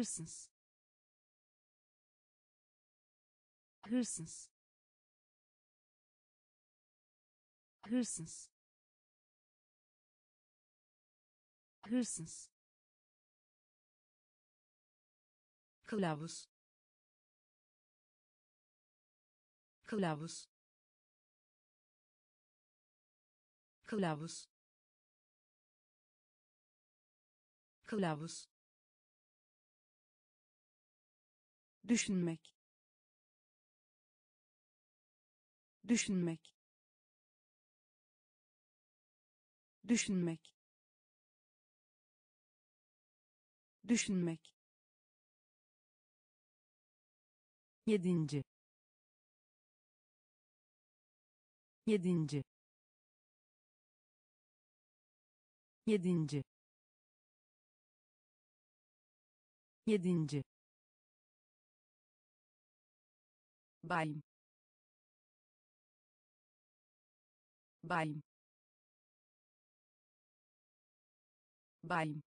hırsız. Hırsız. Hırsız. Hırsız. Kılavuz. Kılavuz. Kılavuz. Kılavuz düşünmek. Düşünmek. Düşünmek. Düşünmek. Yedinci. Yedinci. Yedinci. Yedinci bayım bayım bayım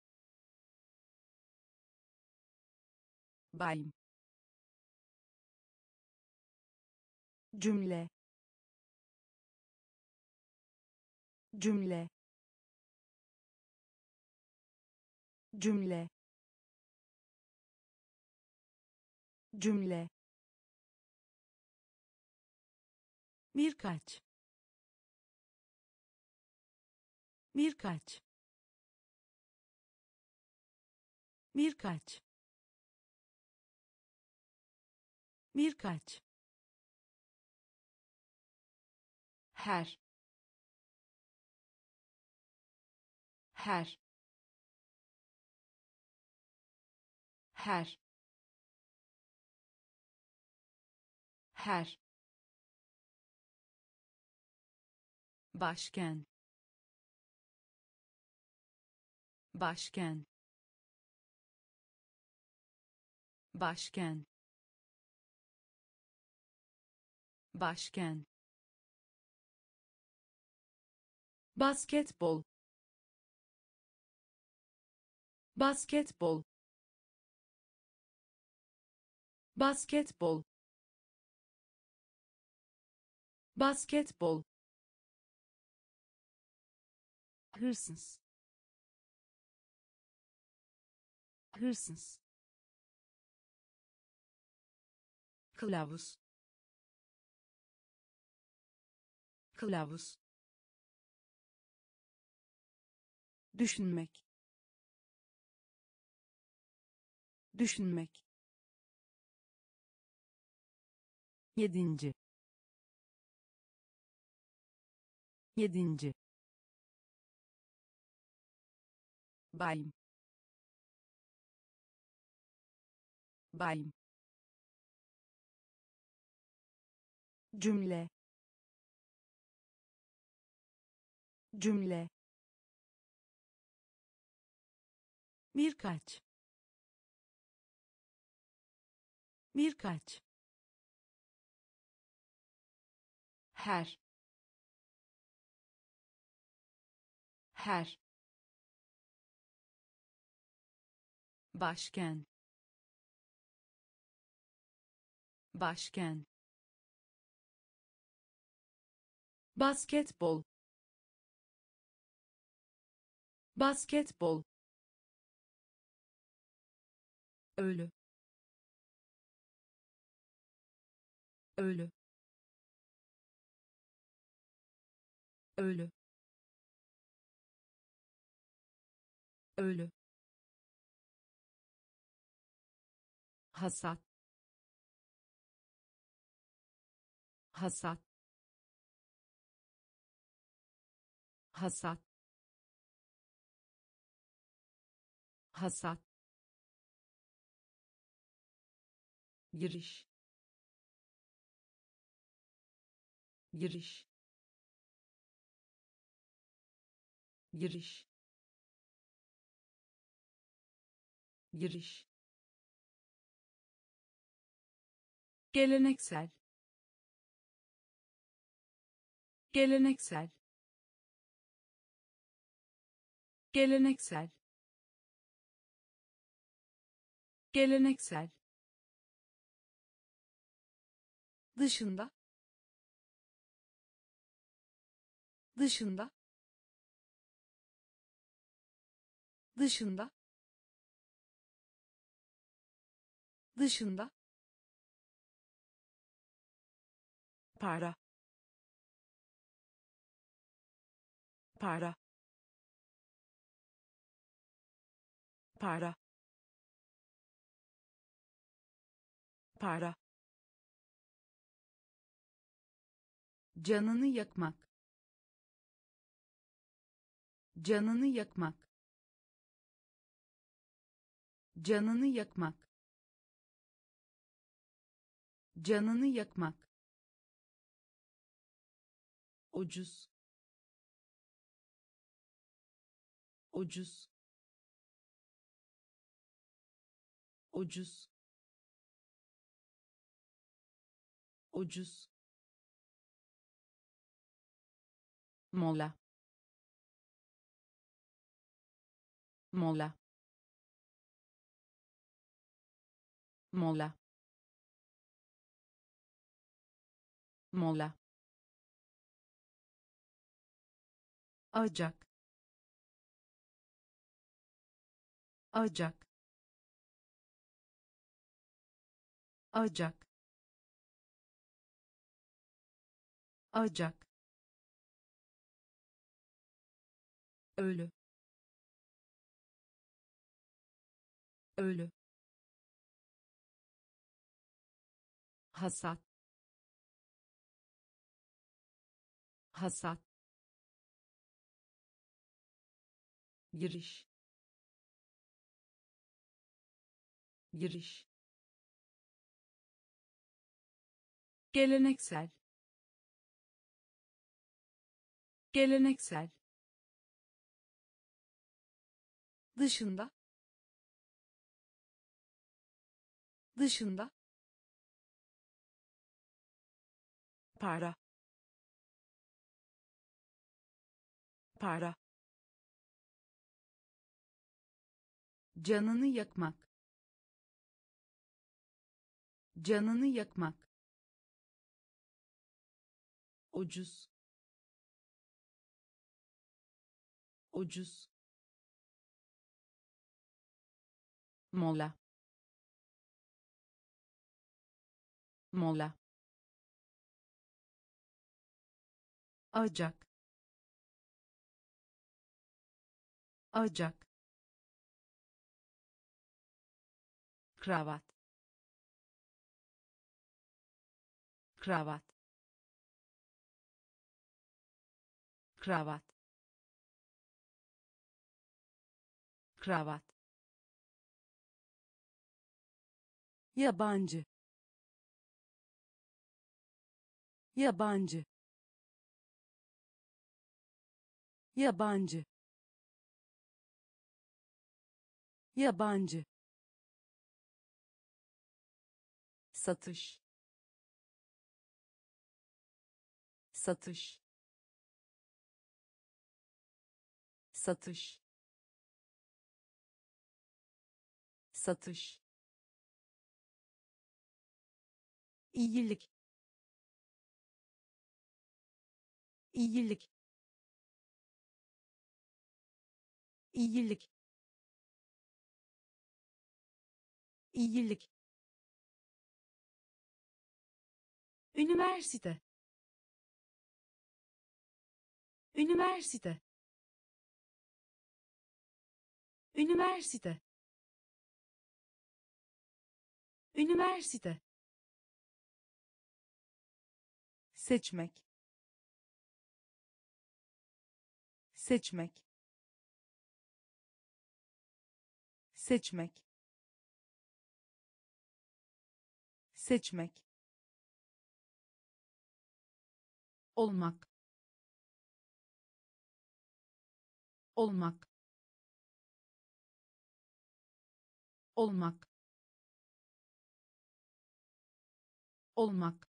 bayım cümle cümle cümle cümle birkaç. Birkaç. Birkaç. Birkaç. Her. Her. Her. Her başken başken başken başken basketbol. Basketbol. Basketbol. Basketbol hırsız. Hırsız. Kılavuz. Kılavuz. Düşünmek. Düşünmek. Yedinci. Yedinci bayım bayım cümle. Cümle. Birkaç. Birkaç. Her. Her başken başken basketbol. Basketbol. Ölü. Ölü. Ölü. Ölü hasat hasat hasat hasat giriş giriş giriş giriş geleneksel. Geleneksel. Geleneksel. Geleneksel. Dışında. Dışında. Dışında. Dışında para. Para. Para. Para. Canını yakmak. Canını yakmak. Canını yakmak. Canını yakmak ucuz ucuz ucuz ucuz mola. Mola. Mola. Mola acak acak acak acak ölü. Ölü. Hasat. Hasat giriş. Giriş. Geleneksel. Geleneksel. Dışında. Dışında. Para. Para canını yakmak. Canını yakmak. Ucuz. Ucuz. Mola. Mola. Acak. Acak kravat. Kravat. Kravat. Kravat. Yabancı. Yabancı. Yabancı. Yabancı satış. Satış. Satış. Satış. İyilik iyilik iyilik iyilik üniversite. Üniversite. Üniversite. Üniversite. Seçmek. Seçmek. Seçmek. Seçmek olmak. Olmak. Olmak. Olmak.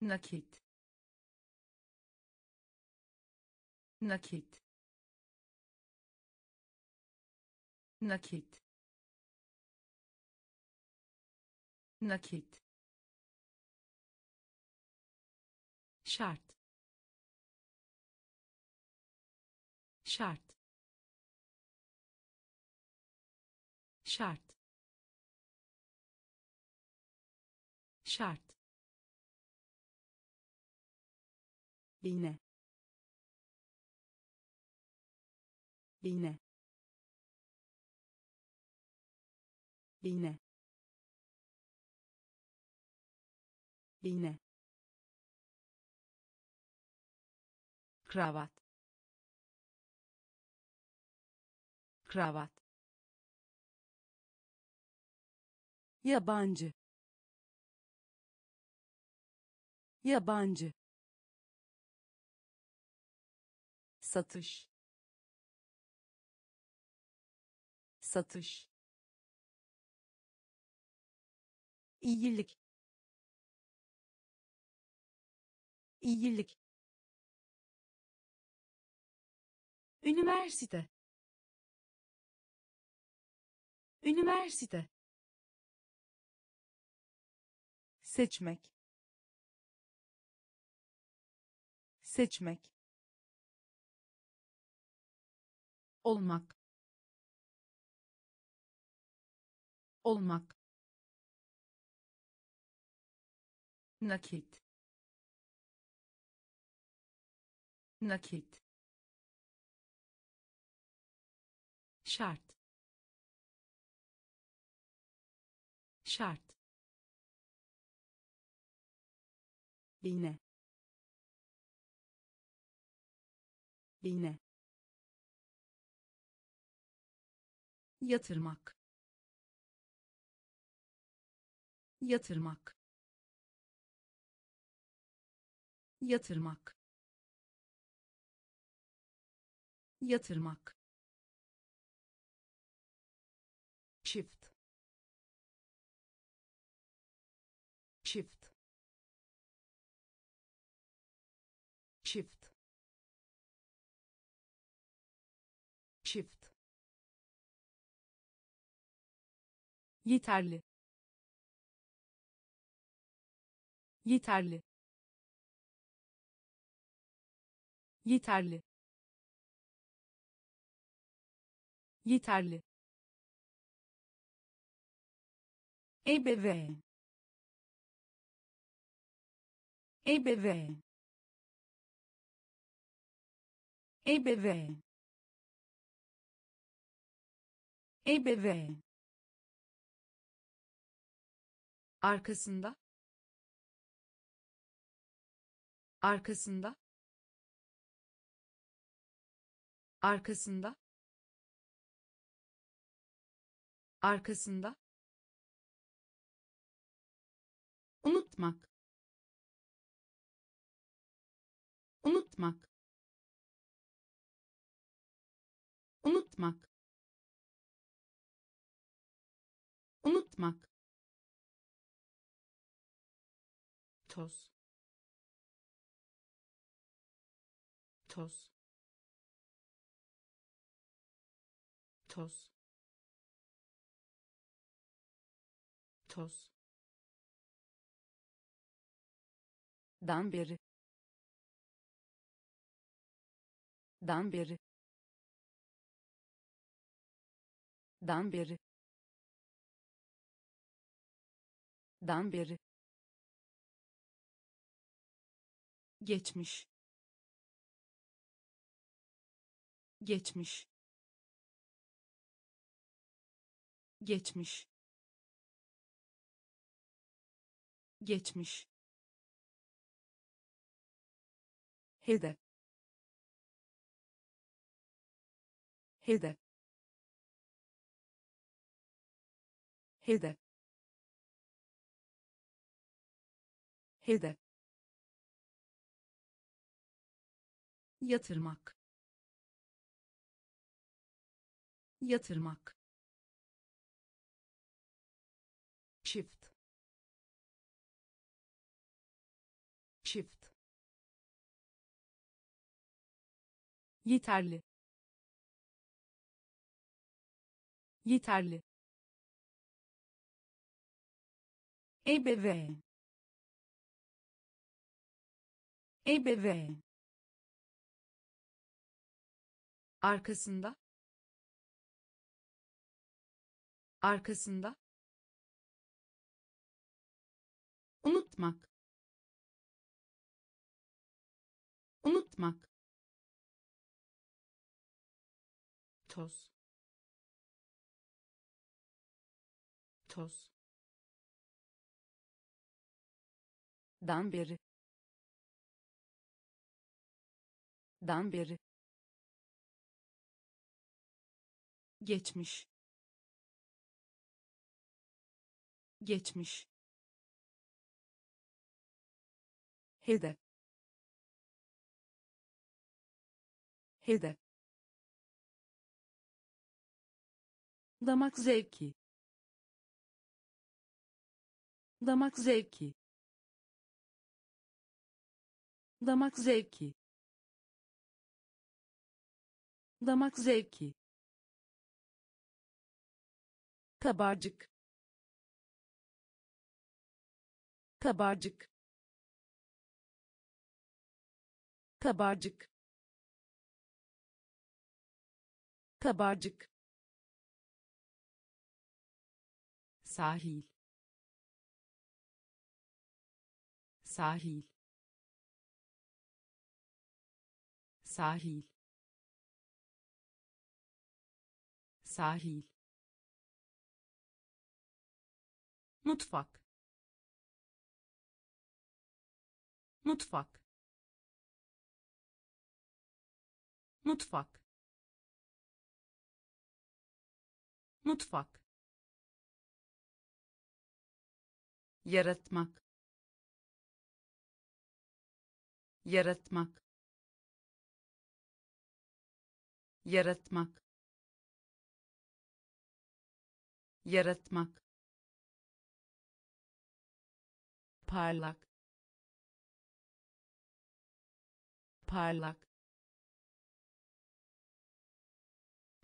Nakit. Nakit. Nakit. Nakit şart. Şart. Şart. Şart. İğne iğne iğne iğne kravat. Kravat. Yabancı. Yabancı. Satış. Satış. İyilik. İyilik üniversite. Üniversite. Seçmek. Seçmek. Olmak. Olmak. Nakit. Nakit şart. Şart. İğne iğne yatırmak. Yatırmak. Yatırmak. Yatırmak yeterli. Yeterli. Yeterli. Yeterli. Ebeveyn ebeveyn ebeveyn ebeveyn arkasında arkasında arkasında arkasında. Unutmak. Unutmak. Unutmak. Unutmak toz. Toz. Toz. Toz. Dan beri. Dan beri. Dan beri. Dan beri geçmiş. Geçmiş. Geçmiş. Geçmiş. Hedef hedef hedef hedef yatırmak. Yatırmak. Çift. Çift. Yeterli. Yeterli. Ebeveyn ebeveyn arkasında arkasında. Unutmak. Unutmak. Toz. Toz. Dan beri. Dan beri geçmiş. Geçmiş. Hedef hedef damak zevki. Damak zevki. Damak zevki. Damak zevki kabarcık. Kabarcık. Kabarcık. Kabarcık. Sahil. Sahil. Sahil. Sahil mutfak. Mutfak. Mutfak. Mutfak. Yaratmak. Yaratmak. Yaratmak. Yaratmak parlak parlak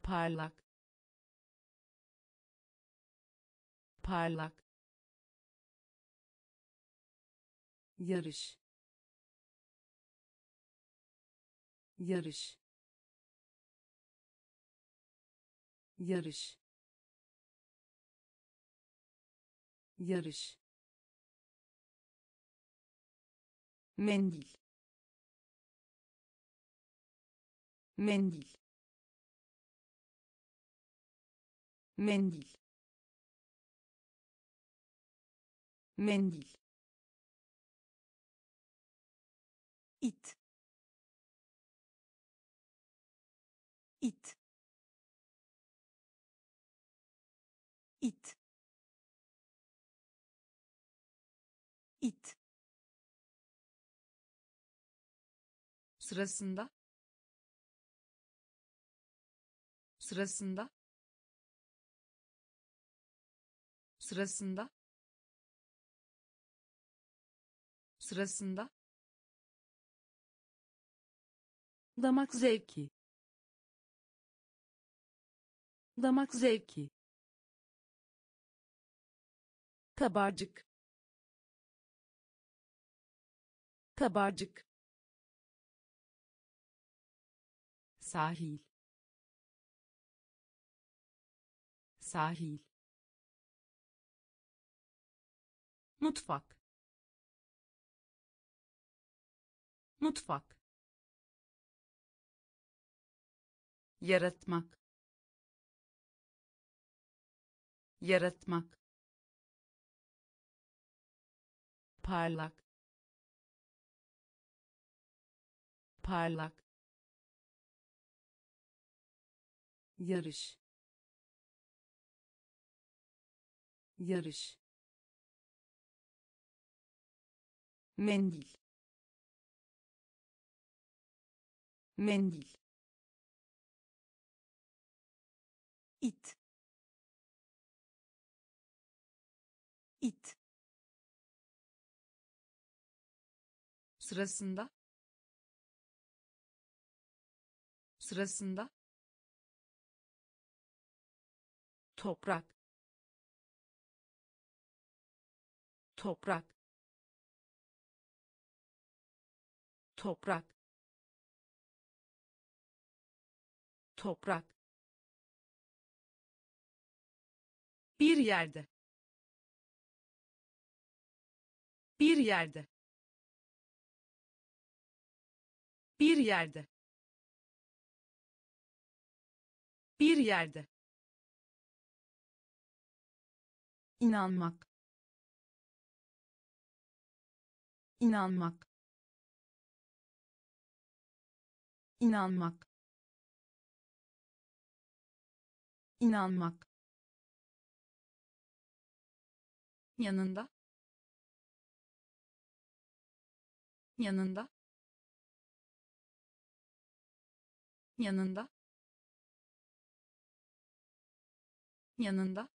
parlak parlak. Yarış. Yarış. Yarış. Yarış mendil. Mendil. Mendil. Mendil. İt sırasında? Sırasında? Sırasında? Sırasında? Damak zevki. Damak zevki. Kabarcık. Kabarcık sahil. Sahil. Mutfak. Mutfak. Yaratmak. Yaratmak. Parlak. Parlak yarış. Yarış. Mendil. Mendil. İt. İt. Sırasında. Sırasında toprak. Toprak. Toprak. Toprak. Bir yerde. Bir yerde. Bir yerde. Bir yerde inanmak. İnanmak. İnanmak. İnanmak. Yanında. Yanında. Yanında. Yanında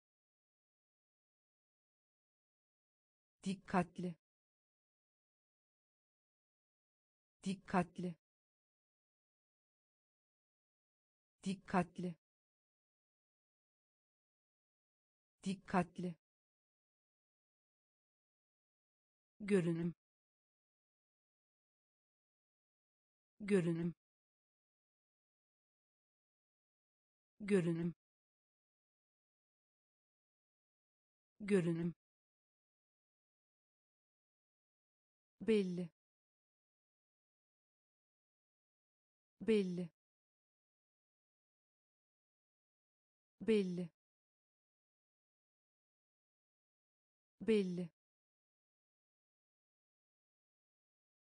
dikkatli. Dikkatli. Dikkatli. Dikkatli. Görünüm. Görünüm. Görünüm. Görünüm belli. Belli. Belli. Belli.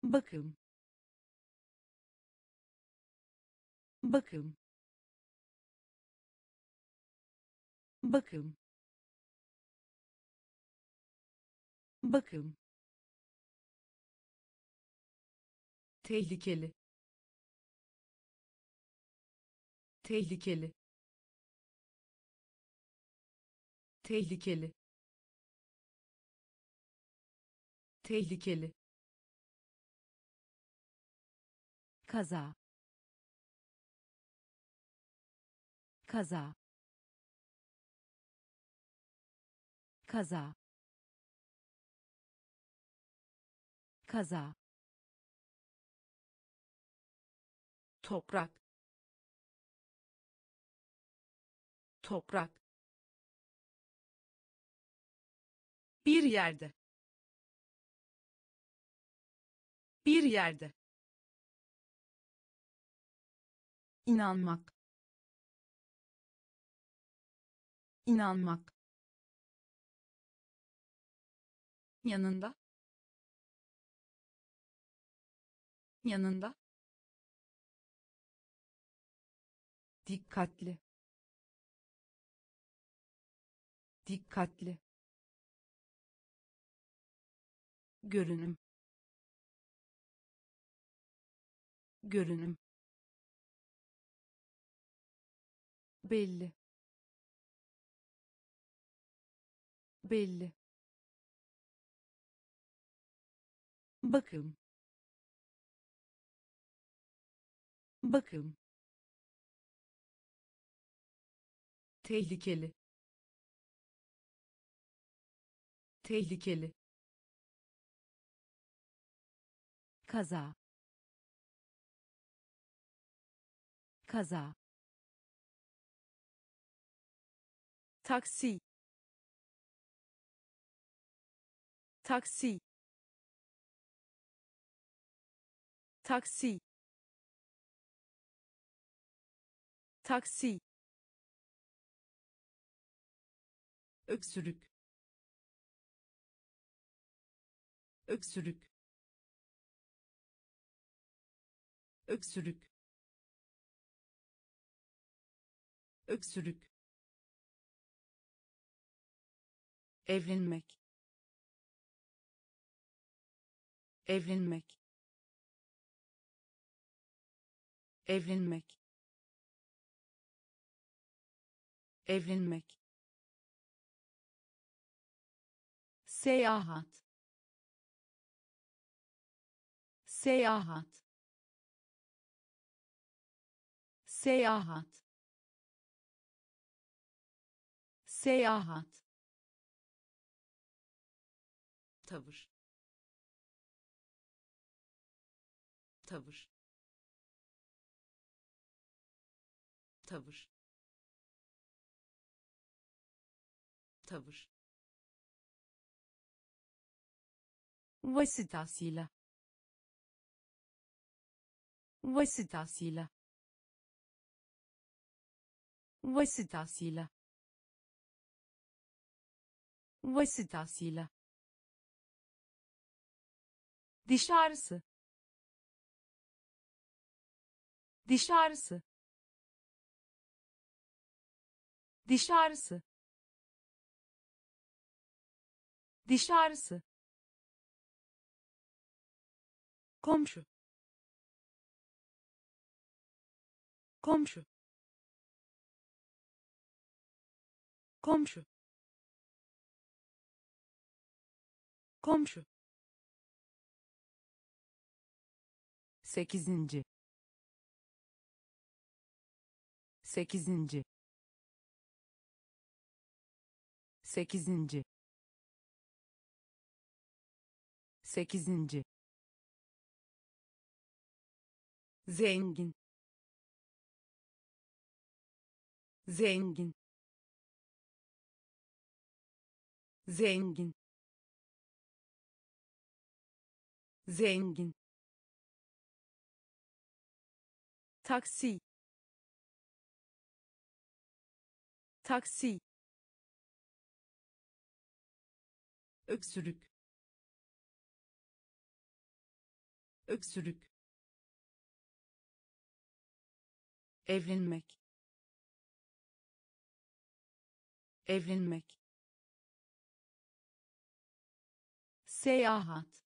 Bakım. Bakım. Bakım. Bakım tehlikeli. Tehlikeli. Tehlikeli. Tehlikeli. Kaza. Kaza. Kaza. Kaza toprak. Toprak. Bir yerde. Bir yerde. İnanmak. İnanmak. Yanında. Yanında dikkatli. Dikkatli. Görünüm. Görünüm. Belli. Belli. Bakım. Bakım tehlikeli. Tehlikeli. Kaza. Kaza. Taksi. Taksi. Taksi. Taksi öksürük. Öksürük. Öksürük. Öksürük. Evlenmek. Evlenmek. Evlenmek. Evlenmek seyahat. Seyahat. Seyahat. Seyahat. Tavır. Tavır. Tavır. Tavır vasıtasıyla vasıtasıyla vasıtasıyla vasıtasıyla dışarısı. Dışarısı. Dışarısı. Dışarısı komşu. Komşu. Komşu. Komşu. Sekizinci. Sekizinci. Sekizinci. Sekizinci zengin. Zengin. Zengin. Zengin. Taksi. Taksi. Öksürük. Öksürük evlenmek. Evlenmek. Seyahat.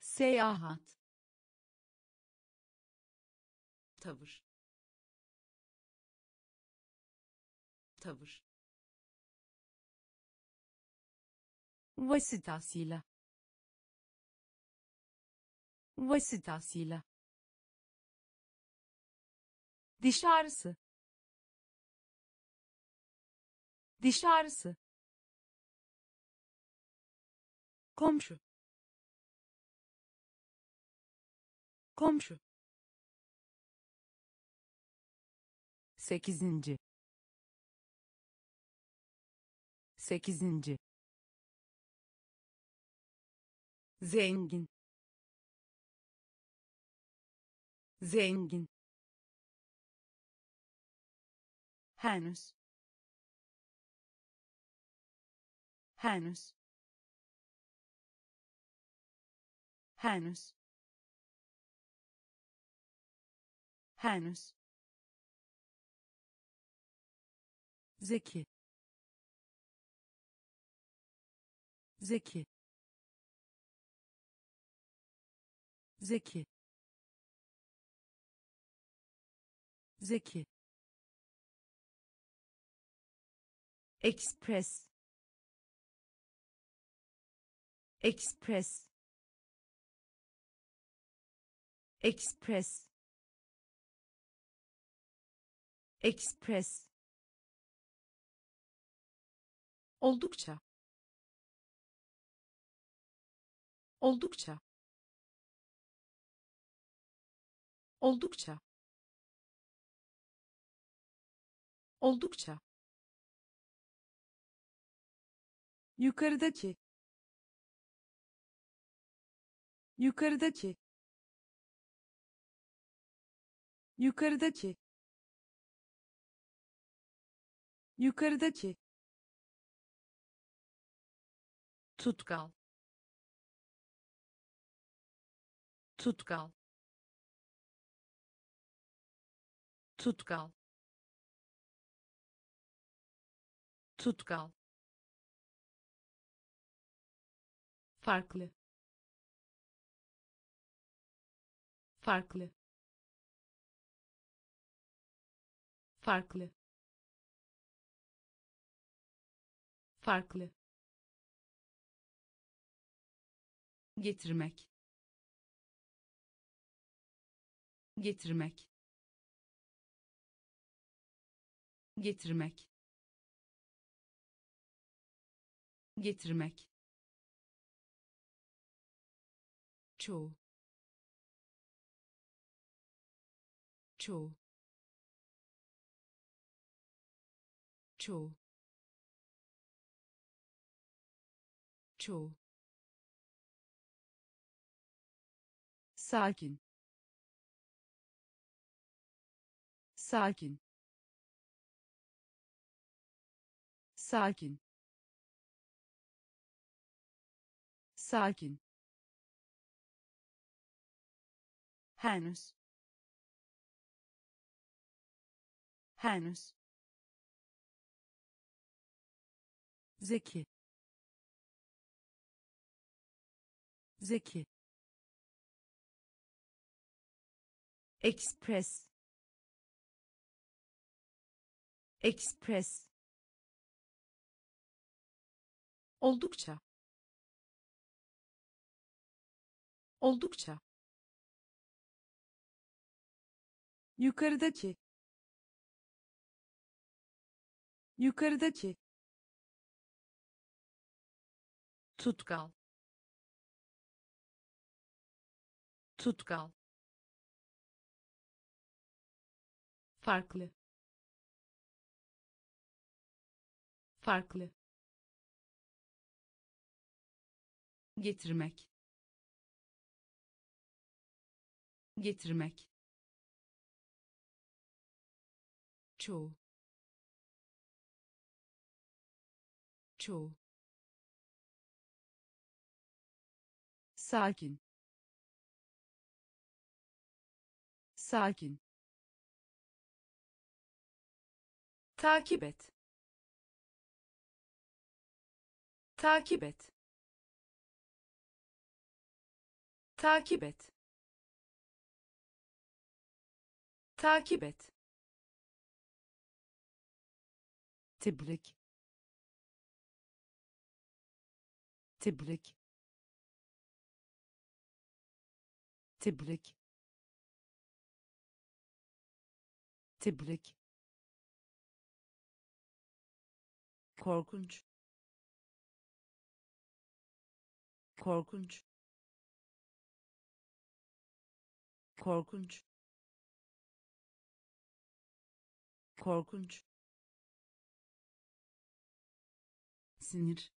Seyahat. Tavır. Tavır. Vasıtasıyla. Vasıtasıyla dışarısı dışarısı komşu. Komşu. Sekizinci. Sekizinci. Zengin. Zengin henüz. Henüz. Henüz. Henüz. Zeki. Zeki. Zeki. Zeki express. Express. Express. Express. Oldukça. Oldukça. Oldukça. Oldukça yukarıdaki. Yukarıdaki. Yukarıdaki. Yukarıdaki. Tutkal. Tutkal. Tutkal. Tutkal farklı. Farklı. Farklı. Farklı. Getirmek. Getirmek. Getirmek. Getirmek çoğu çoğu çoğu çoğu sakin. Sakin. Sakin. Sakin henüz. Henüz. Zeki. Zeki. Express. Express. Oldukça. Oldukça yukarıdaki. Yukarıdaki. Tutkal. Tutkal. Farklı. Farklı. Getirmek. Getirmek çoğu çoğu sakin. Sakin. Takip et. Takip et. Takip et. Takip et tebrik tebrik tebrik tebrik korkunç. Korkunç. Korkunç. Korkunç sinir.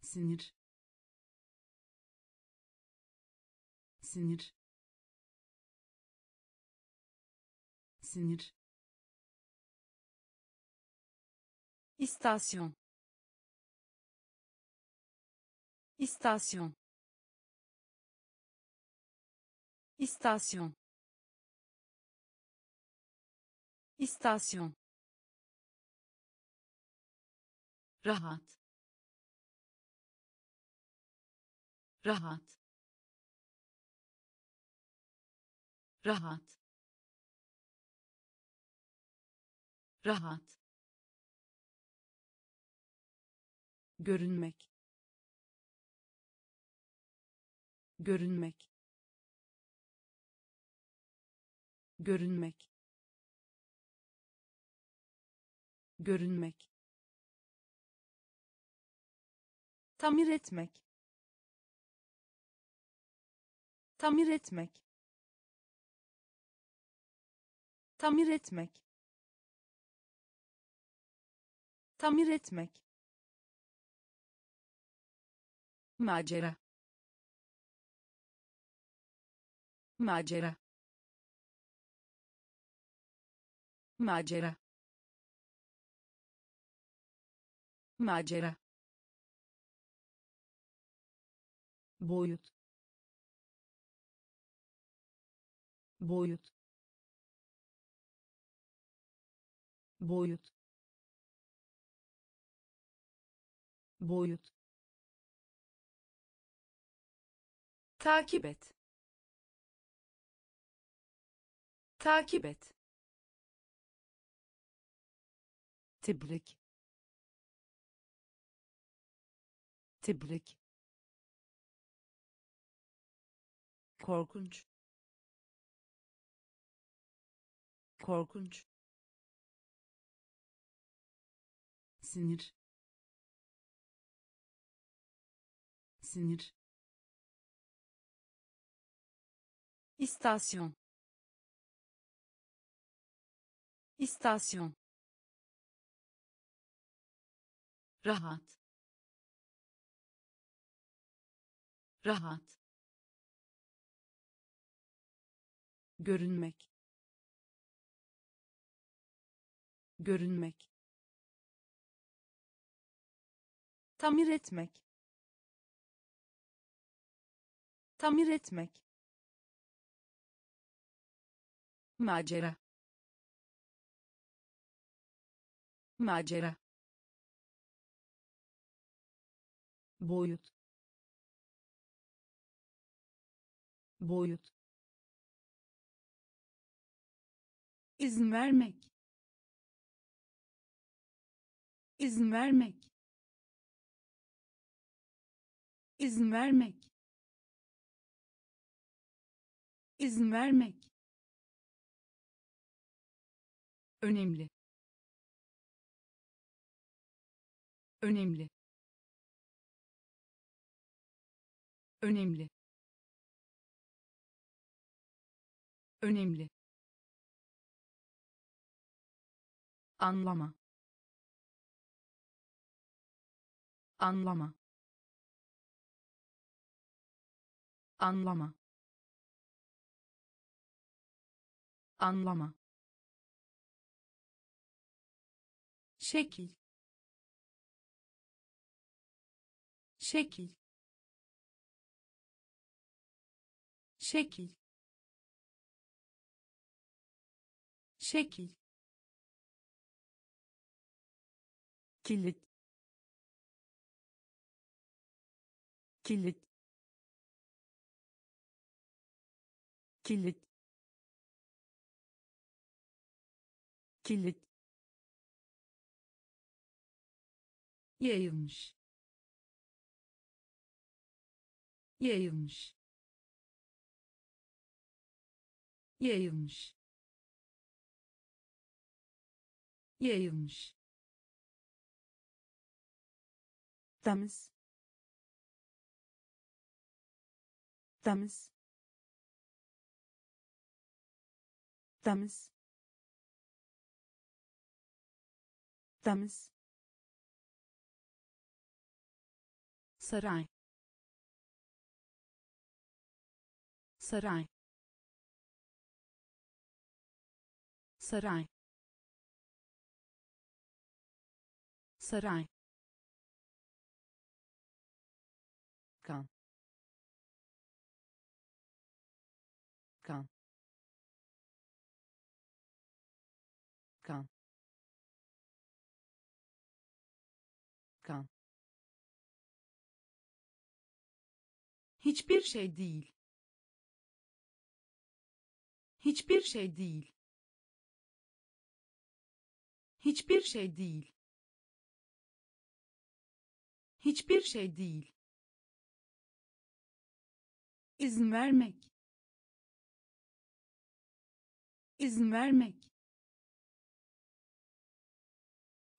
Sinir. Sinir. Sinir. İstasyon. İstasyon. İstasyon. İstasyon rahat. Rahat. Rahat. Rahat. Görünmek. Görünmek. Görünmek. Görünmek tamir etmek. Tamir etmek. Tamir etmek. Tamir etmek. Macera. Macera. Macera. Macera boyut. Boyut. Boyut. Boyut. Takip et. Takip et. Tebrik. Tebrik korkunç. Korkunç. Sinir. Sinir. İstasyon. İstasyon. Rahat. Rahat görünmek. Görünmek. Tamir etmek. Tamir etmek. Macera. Macera. Boyut. Boyut izin vermek. İzin vermek. İzin vermek. İzin vermek. Önemli. Önemli. Önemli. Önemli anlama. Anlama. Anlama. Anlama. Şekil. Şekil. Şekil. Şekil kilit. Kilit. Kilit. Kilit. Yayılmış. Yayılmış. Yayılmış. Yayılmış temiz temiz temiz temiz saray saray saray saray hiçbir şey değil. Hiçbir şey değil. Hiçbir şey değil. Hiçbir şey değil. İzin vermek. İzin vermek.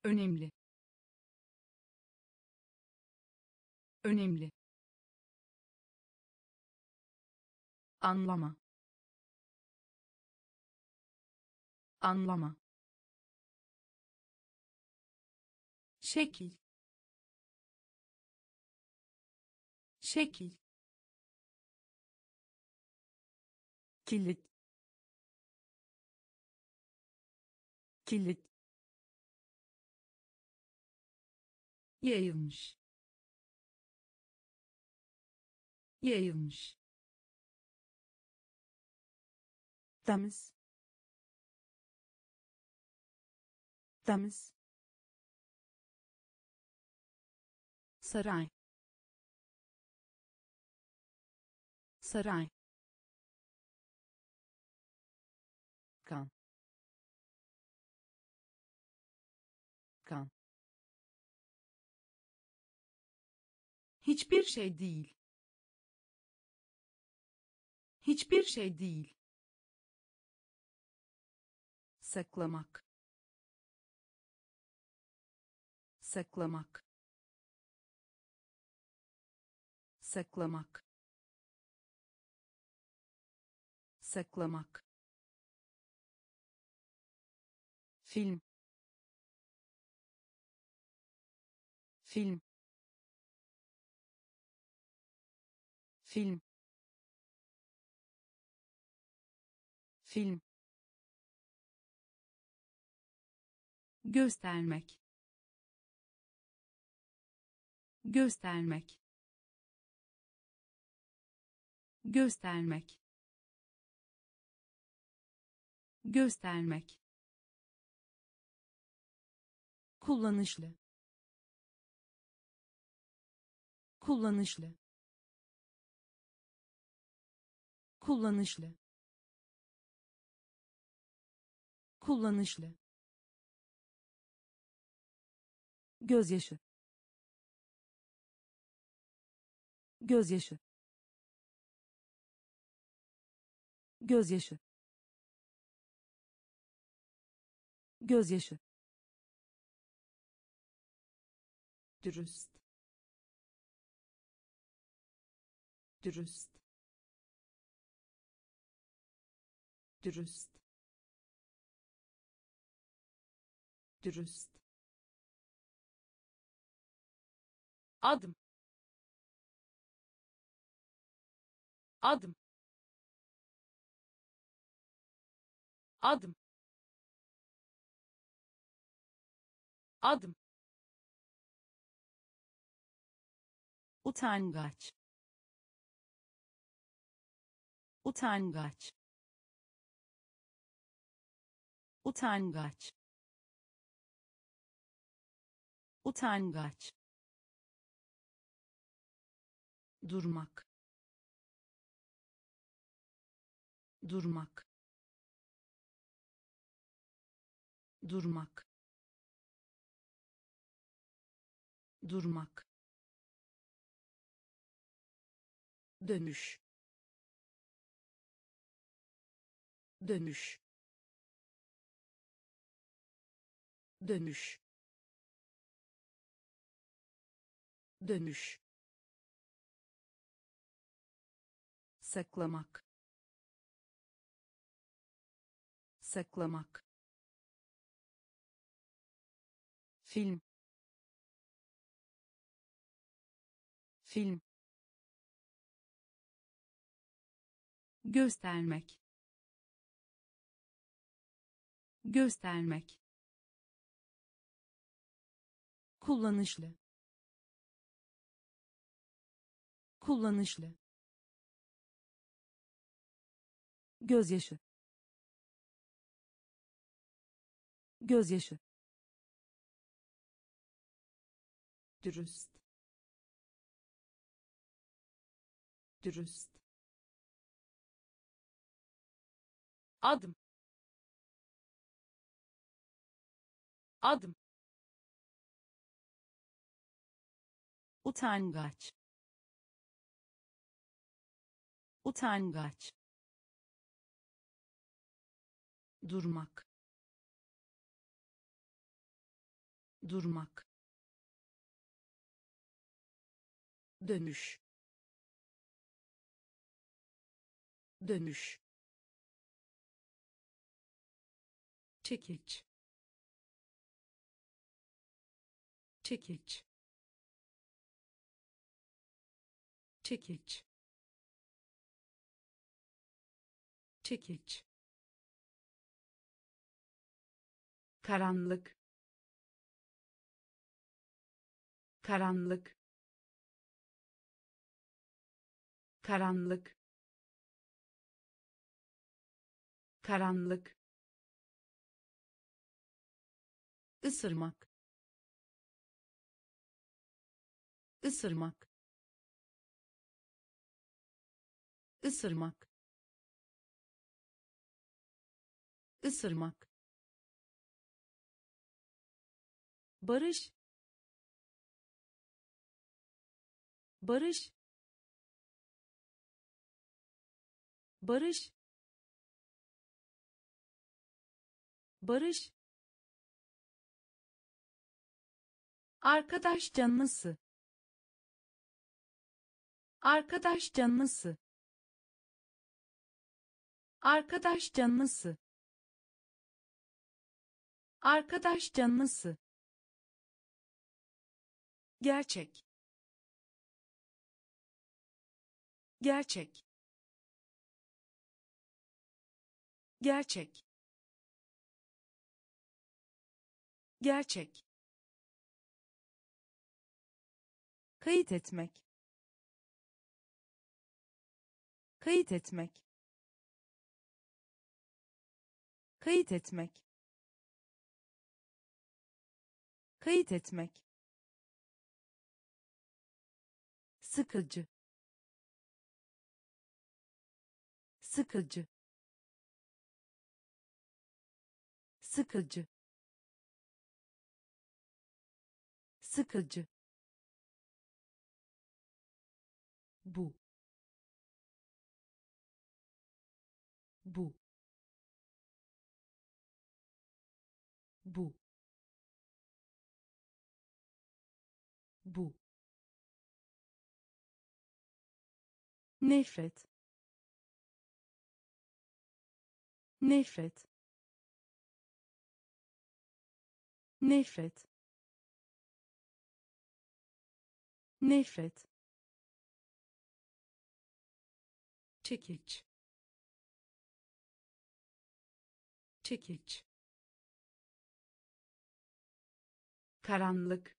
Önemli. Önemli anlama. Anlama. Şekil. Şekil. Kilit. Kilit. Yayılmış. Yayılmış temiz temiz saray. Saray. Kan. Kan. Hiçbir şey değil. Hiçbir şey değil saklamak. Saklamak. Saklamak. Saklamak. Film. Film. Film. Film göstermek. Göstermek. Göstermek. Göstermek. Kullanışlı. Kullanışlı. Kullanışlı. Kullanışlı gözyaşı. Gözyaşı. Gözyaşı. Gözyaşı. Dürüst. Dürüst. Dürüst. Dürüst adım. Adım. Adım. Adım. Utangaç. Utangaç. Utangaç. Utangaç durmak. Durmak. Durmak. Durmak. Dönüş. Dönüş. Dönüş. Dönüş saklamak. Saklamak. Film. Film. Göstermek. Göstermek. Kullanışlı. Kullanışlı gözyaşı. Gözyaşı. Dürüst. Dürüst. Adım. Adım. Utangaç. Utangaç durmak durmak dönüş dönüş çekiç çekiç çekiç çekiç karanlık. Karanlık. Karanlık. Karanlık. Isırmak ısırmak ısırmak ısırmak barış. Barış. Barış. Barış. Arkadaş canlısı. Arkadaş canlısı. Arkadaş canlısı. Arkadaş canlısı gerçek. Gerçek. Gerçek. Gerçek. Kayıt etmek. Kayıt etmek. Kayıt etmek. Kayıt etmek sıkıcı sıkıcı sıkıcı sıkıcı. Bu nefret. Nefret. Nefret. Nefret. Çekiç. Çekiç. Karanlık.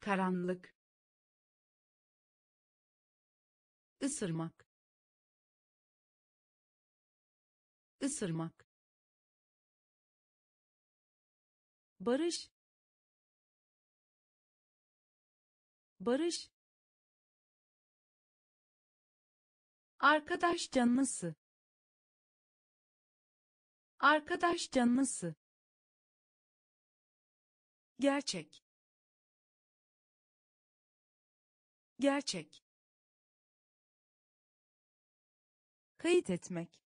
Karanlık ısırmak ısırmak barış. Barış. Arkadaş canlısı. Arkadaş canlısı. Gerçek. Gerçek kayıt etmek.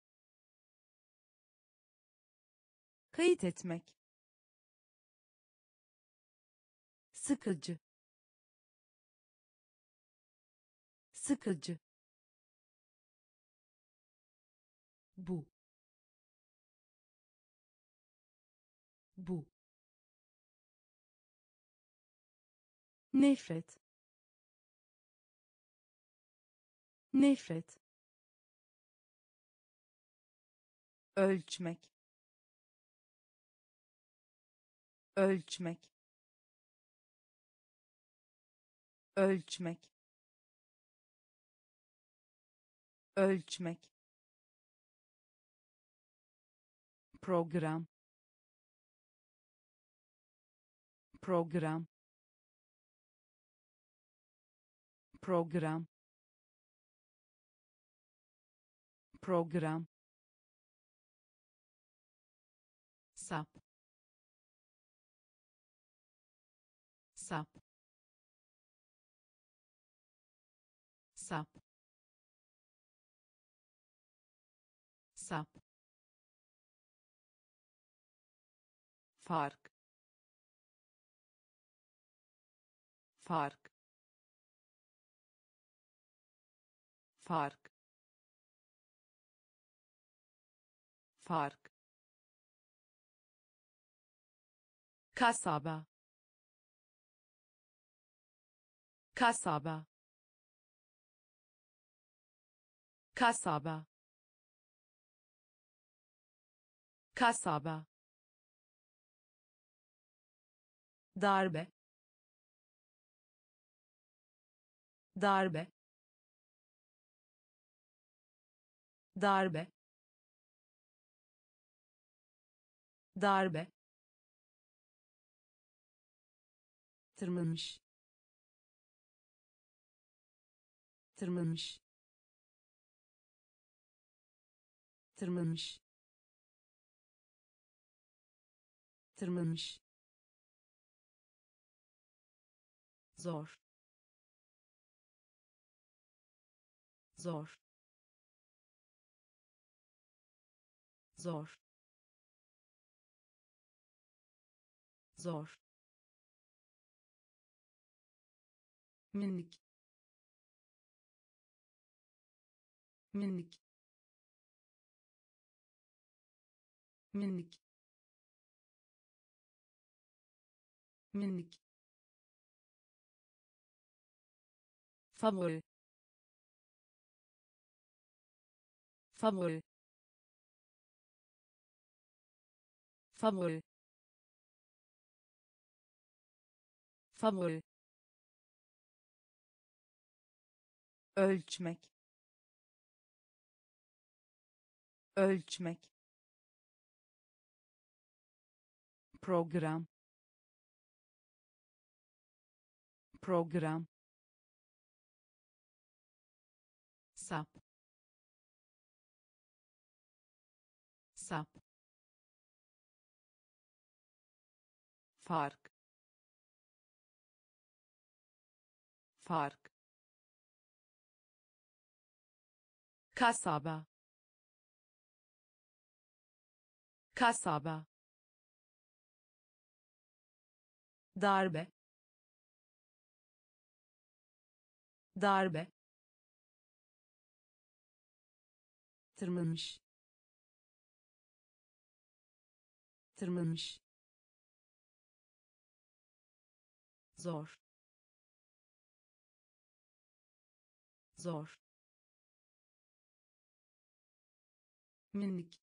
Kayıt etmek. Sıkıcı. Sıkıcı. Bu. Bu. Nefret. Nefret ölçmek. Ölçmek. Ölçmek. Ölçmek. Program. Program. Program. Program sap sap sap sap fark. Fark. Fark. Fark kasaba. Kasaba. Kasaba. Kasaba. Darbe. Darbe. Darbe. Darbe tırmanmış. Tırmanmış. Tırmanmış. Tırmanmış. Zor. Zor. Zor. Zor منك. منك. منك. منك. فضل فضل فضل فضل ölçmek. Ölçmek. Program. Program. Sap. Sap. Fark. Fark kasaba. Kasaba. Darbe. Darbe. Tırmanmış. Tırmanmış. Zor. Zor minik.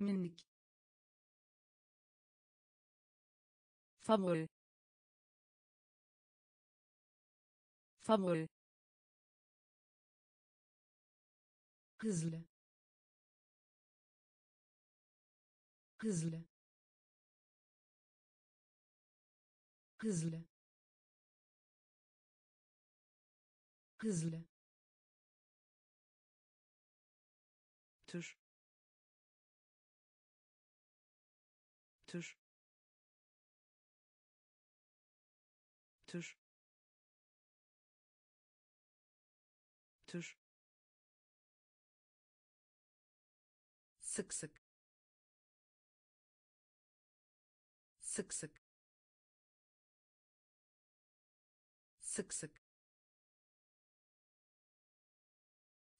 Minik. Favori. Favori. Hızlı. Hızlı. Hızlı. Hızlı tür. Tür. Tür. Tür. Sık sık. Sık sık. Sık sık.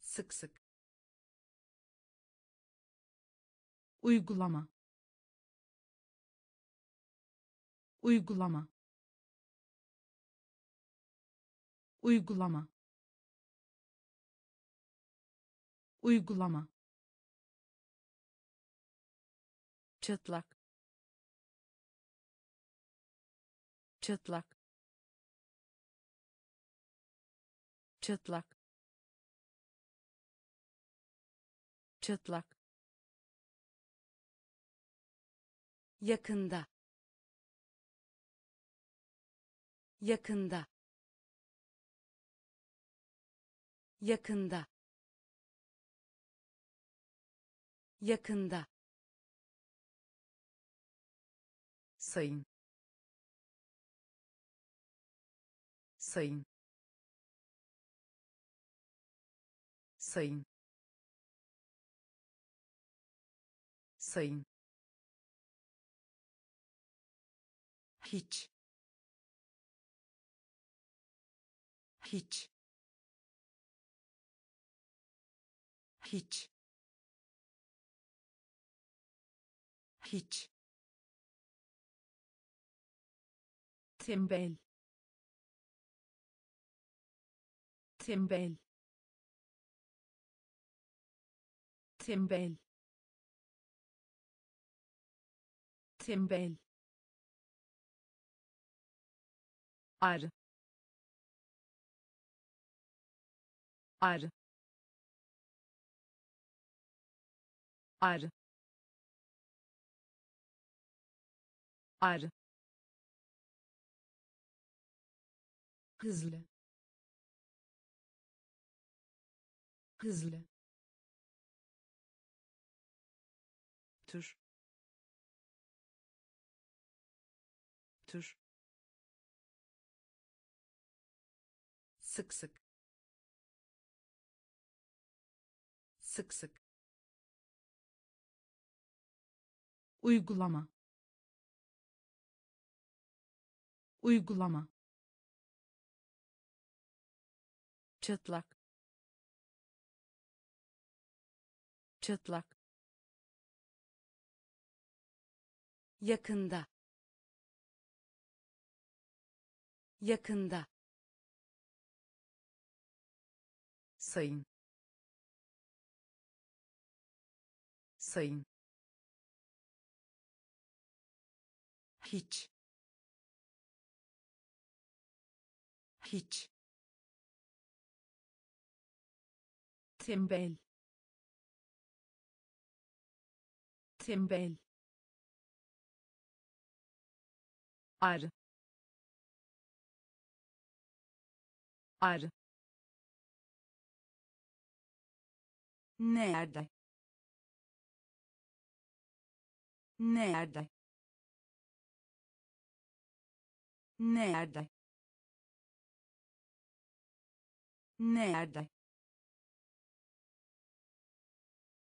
Sık sık uygulama. Uygulama. Uygulama. Uygulama. Çatlak. Çatlak. Çatlak. Çatlak. Yakında. Yakında. Yakında. Yakında. Sayın. Sayın. Sayın. Sayın hiç. Hiç. Hiç. Hiç. Tembel. Tembel. Tembel. Tembel ar ar ar ar. Hızlı hızlı. Tür tür sık sık. Sık sık. Uygulama. Uygulama. Çıtlak çıtlak yakında. Yakında sayın. Sayın. Hiç. Hiç. Tembel. Tembel. Arı arı nerede? Nerede? Nerede? Nerede?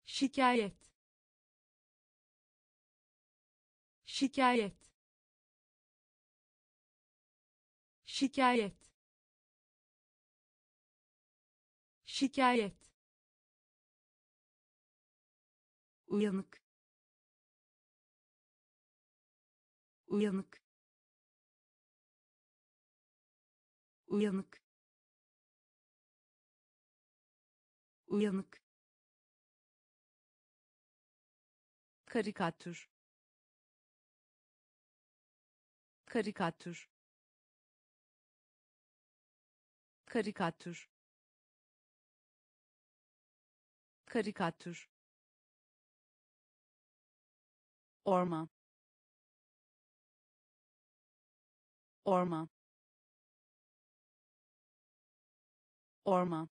Şikayet. Şikayet. Şikayet. Şikayet uyanık. Uyanık. Uyanık. Uyanık. Karikatür. Karikatür. Karikatür. Karikatür orman orman orman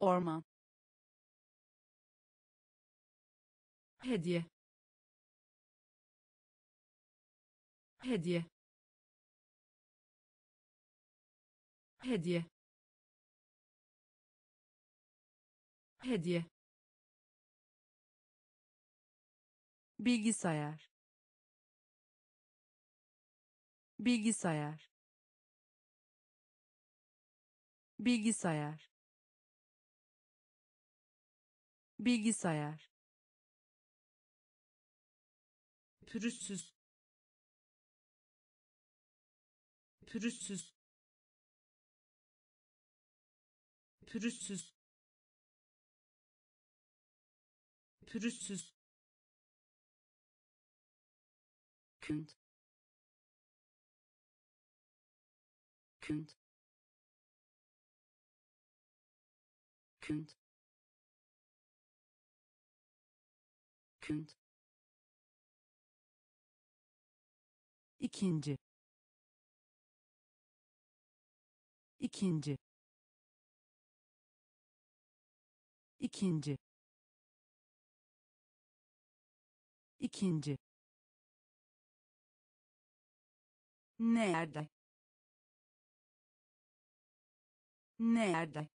orman hediye. Hediye. Hediye. Hediye bilgisayar. Bilgisayar. Bilgisayar. Bilgisayar. Pürüzsüz. Pürüzsüz. Pürüzsüz. Pürüzsüz künd. Künd. Künd. Künd. İkinci. İkinci. İkinci. İkinci nerede? Nerede?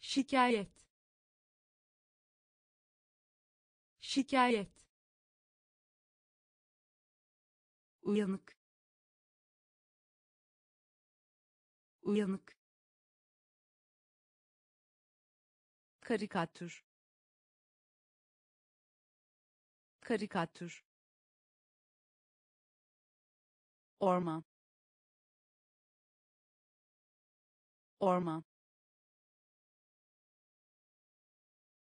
Şikayet. Şikayet. Uyanık. Uyanık. Karikatür. Karikatür orman orman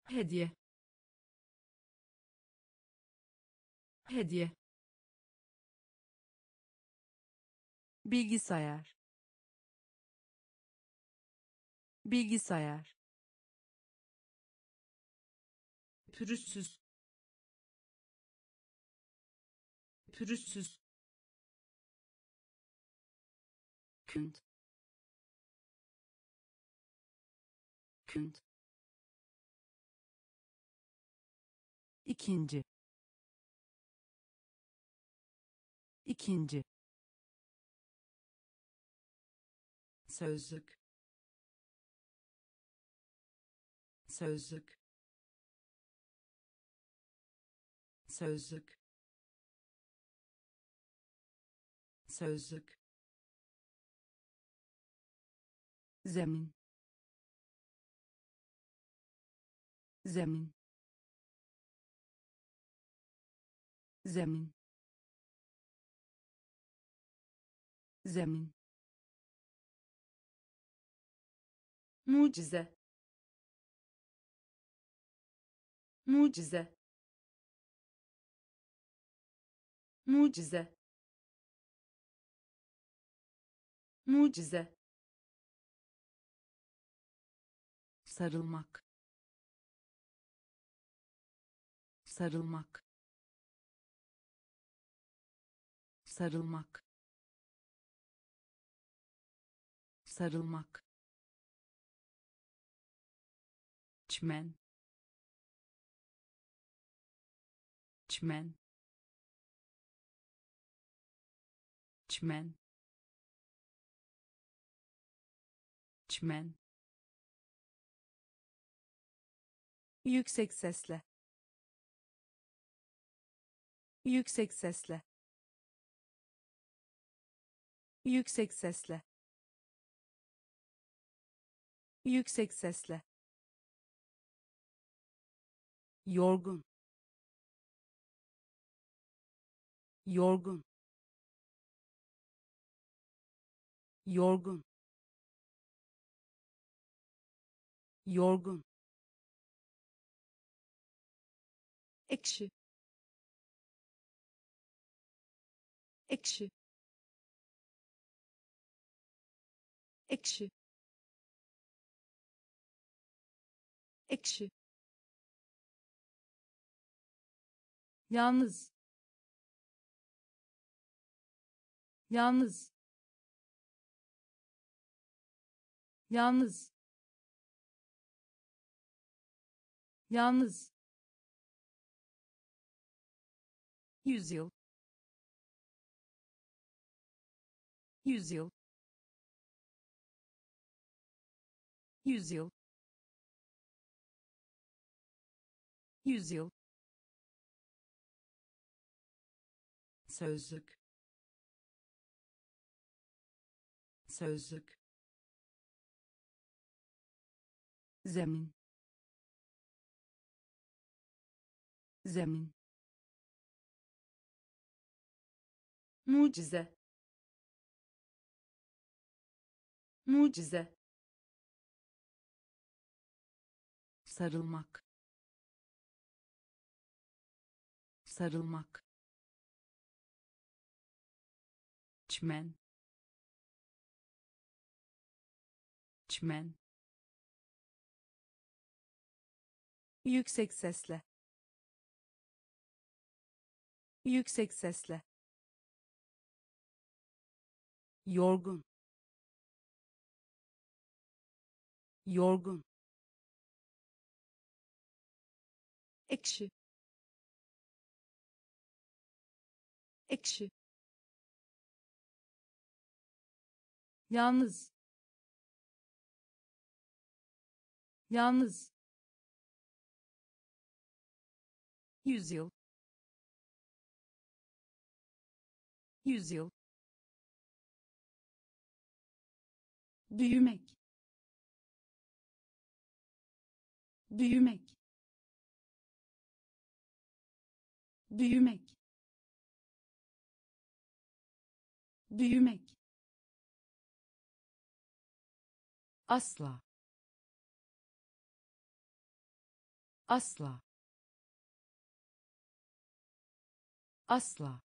hediye. Hediye. Bilgisayar. Bilgisayar. Pürüzsüz. Pürüzsüz künd. Künd. İkinci. İkinci. Sözlük. Sözlük. Sözlük. Sözlük zemin. Zemin. Zemin. Zemin. Mucize. Mucize. Mucize. Mucize sarılmak sarılmak sarılmak sarılmak. Çmen çmen çmen çmen yüksek sesle. Yüksek sesle. Yüksek sesle. Yüksek sesle. Yorgun. Yorgun. Yorgun. Yorgun ekşi. Ekşi. Ekşi. Ekşi. Yalnız. Yalnız. Yalnız. Yalnız yüzyıl. Yüzyıl. Yüzyıl. Yüzyıl. Sözlük. Sözlük. Zemin. Zemin mucize. Mucize. Sarılmak. Sarılmak. Çmen çmen yüksek sesle. Yüksek sesle yorgun. Yorgun. Ekşi. Ekşi. Yalnız. Yalnız. Yüzyıl. Yüzyıl büyümek. Büyümek. Büyümek. Büyümek. Asla. Asla. Asla.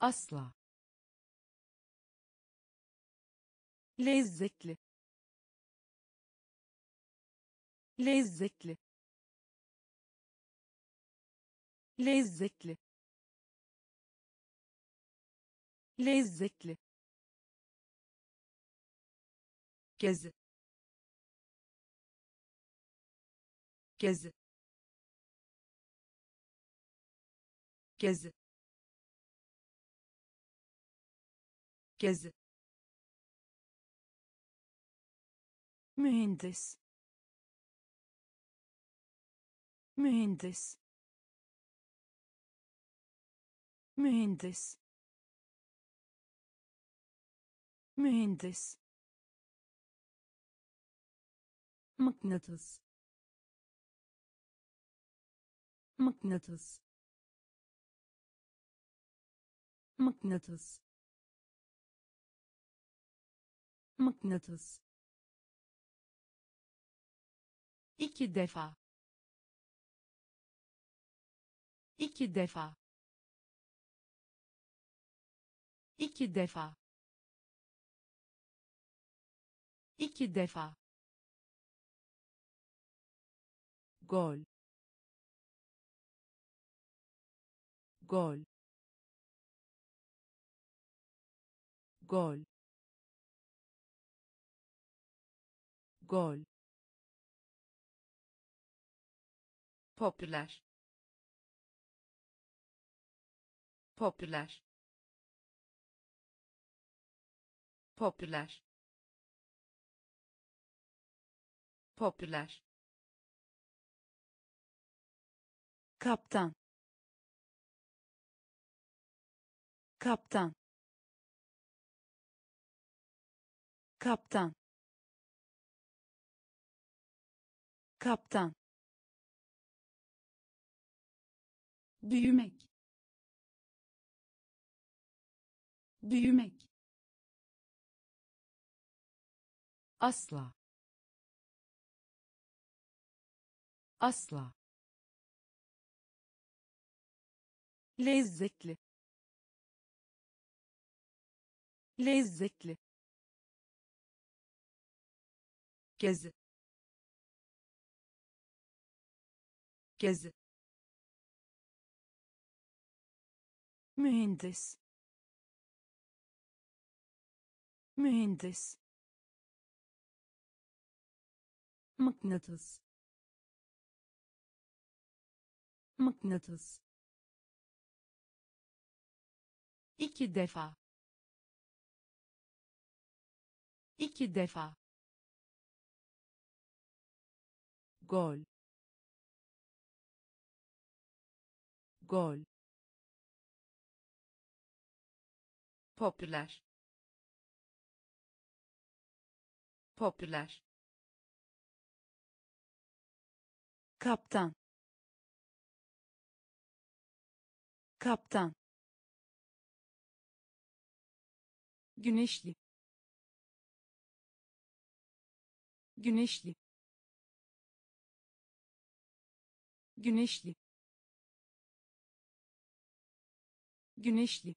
Asla lezzetli. Lezzetli. Lezzetli. Lezzetli. Gezi. Gezi. Gezi. Gezi mühendis. Mühendis. Mühendis. Mühendis. Mıknatıs. Mıknatıs. Mıknatıs. Mıknatıs iki defa iki defa iki defa iki defa gol. Gol. Gol. Gol popüler. Popüler. Popüler. Popüler. Kaptan. Kaptan. Kaptan. Kaptan büyümek. Büyümek. Asla. Asla. Lezzetli. Lezzetli. Gezi. Gezi mühendis. Mühendis. Mıknatıs. Mıknatıs. İki defa. İki defa. Gol. Gol popüler. Popüler. Kaptan. Kaptan. Güneşli. Güneşli. Güneşli. Güneşli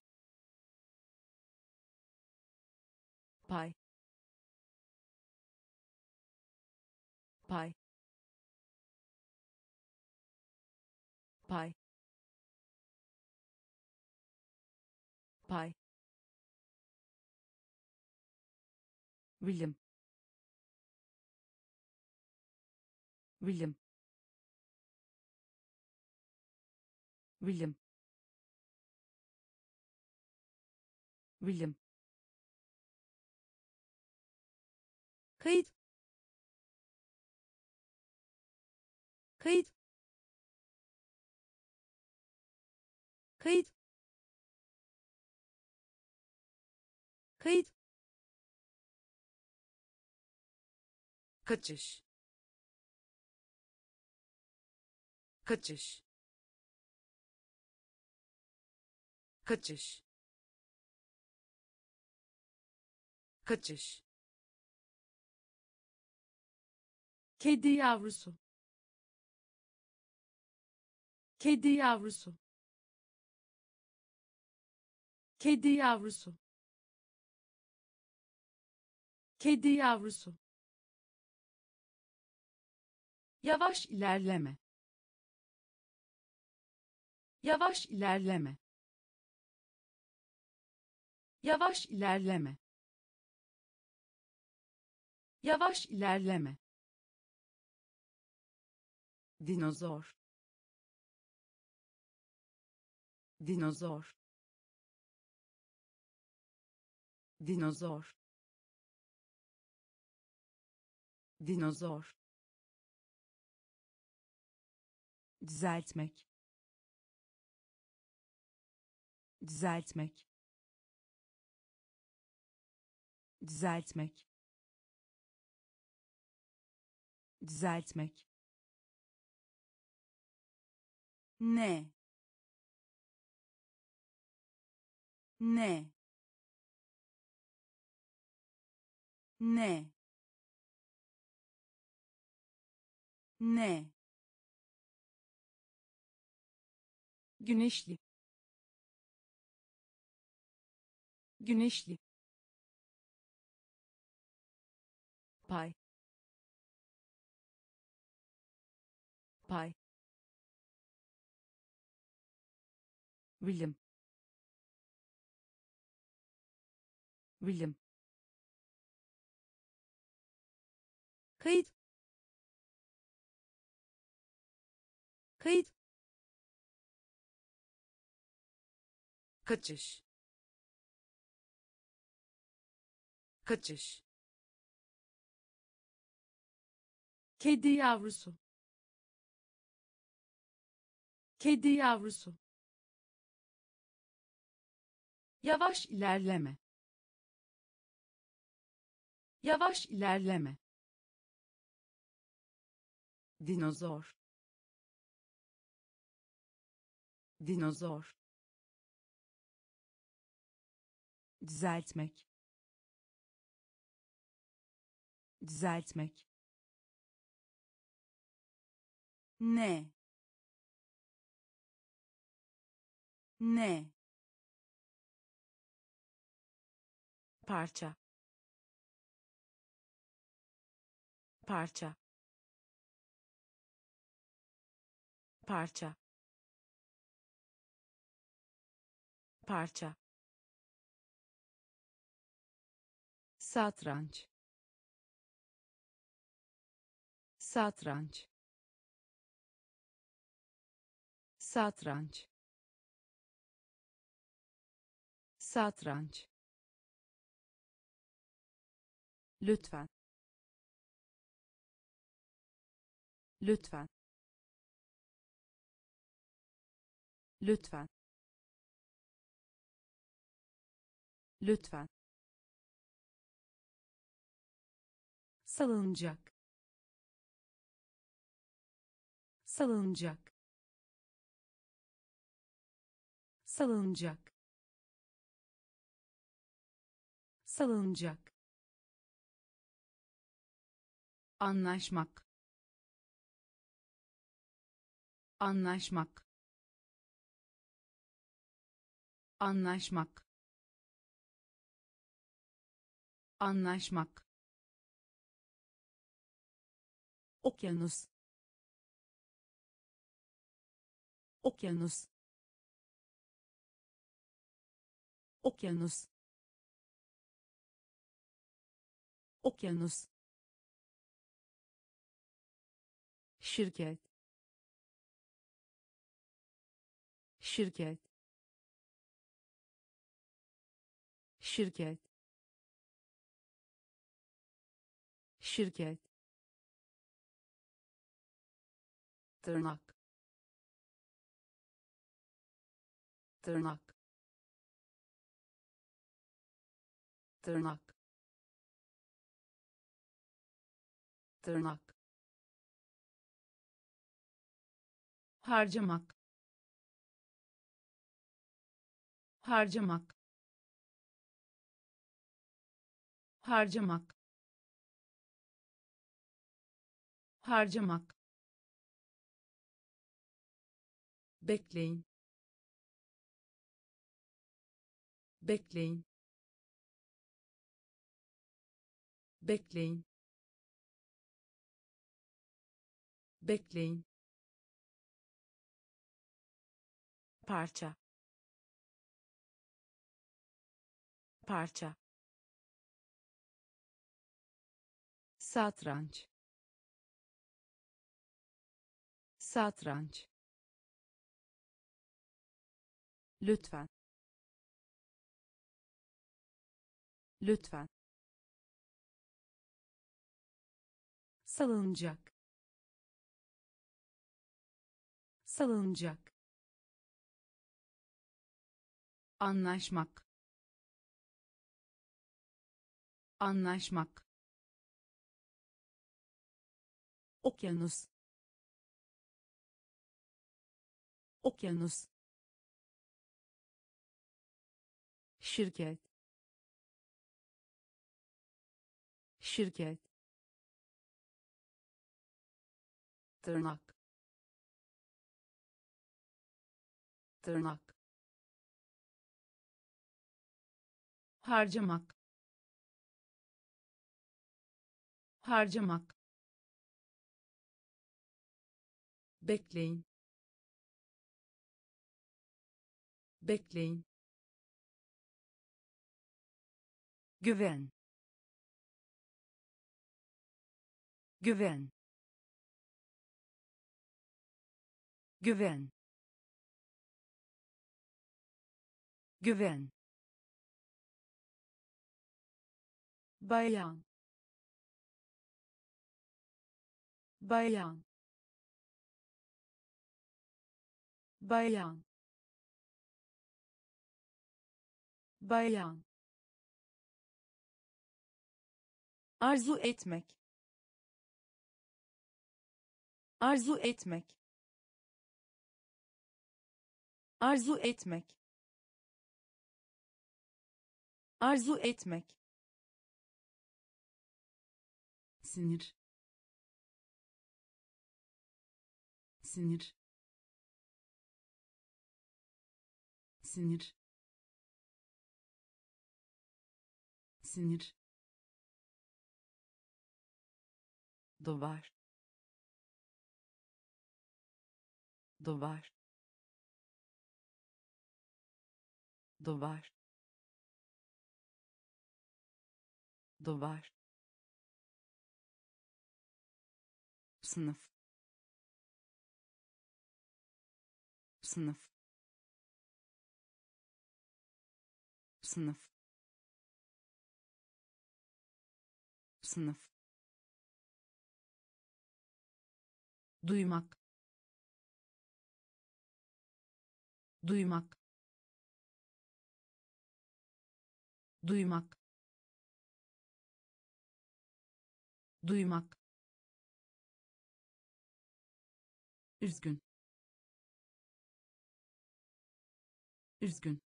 pay. Pay. Pay. Pay. Bilim bilim bilim bilim kayıt. Kayıt. Kayıt. Kayıt. Kaçış. Kaçış. Kaçış. Kaçış kedi yavrusu. Kedi yavrusu. Kedi yavrusu. Kedi yavrusu. Yavaş ilerleme. Yavaş ilerleme. Yavaş ilerleme. Yavaş ilerleme dinozor. Dinozor. Dinozor. Dinozor. Düzeltmek. Düzeltmek. Düzeltmek. Düzeltmek ne? Ne? Ne? Ne? Güneşli. Güneşli. Pay. Pay bilim. Bilim. Kayıt. Kayıt. Kaçış. Kaçış. Kedi yavrusu. Kedi yavrusu yavaş ilerleme. Yavaş ilerleme. Dinozor. Dinozor. Düzeltmek. Düzeltmek. Ne? Ne parça. Parça. Parça. Parça. Satranç. Satranç. Satranç. Satranç lütfen. Lütfen. Lütfen. Lütfen. Salınacak. Salınacak. Salınacak. Salınacak anlaşmak. Anlaşmak. Anlaşmak. Anlaşmak. Okyanus. Okyanus. Okyanus. Okyanus şirket. Şirket. Şirket. Şirket. Tırnak. Tırnak. Tırnak. Tırnak harcamak. Harcamak. Harcamak. Harcamak. Bekleyin. Bekleyin. Bekleyin. Bekleyin parça. Parça. Satranç. Satranç. Lütfen. Lütfen. Salıncak. Salıncak anlaşmak. Anlaşmak. Okyanus. Okyanus. Şirket. Şirket. Tırnak. Tırnak harcamak. Harcamak. Bekleyin. Bekleyin. Güven. Güven. Güven. Güven bayan. Bayan. Bayan. Bayan. Arzu etmek. Arzu etmek. Arzu etmek. Arzu etmek sinir. Sinir. Sinir. Sinir. Duvar. Duvar. Duvar. Duvar sınıf. Sınıf. Sınıf. Sınıf. Duymak. Duymak. Duymak. Duymak üzgün. Üzgün.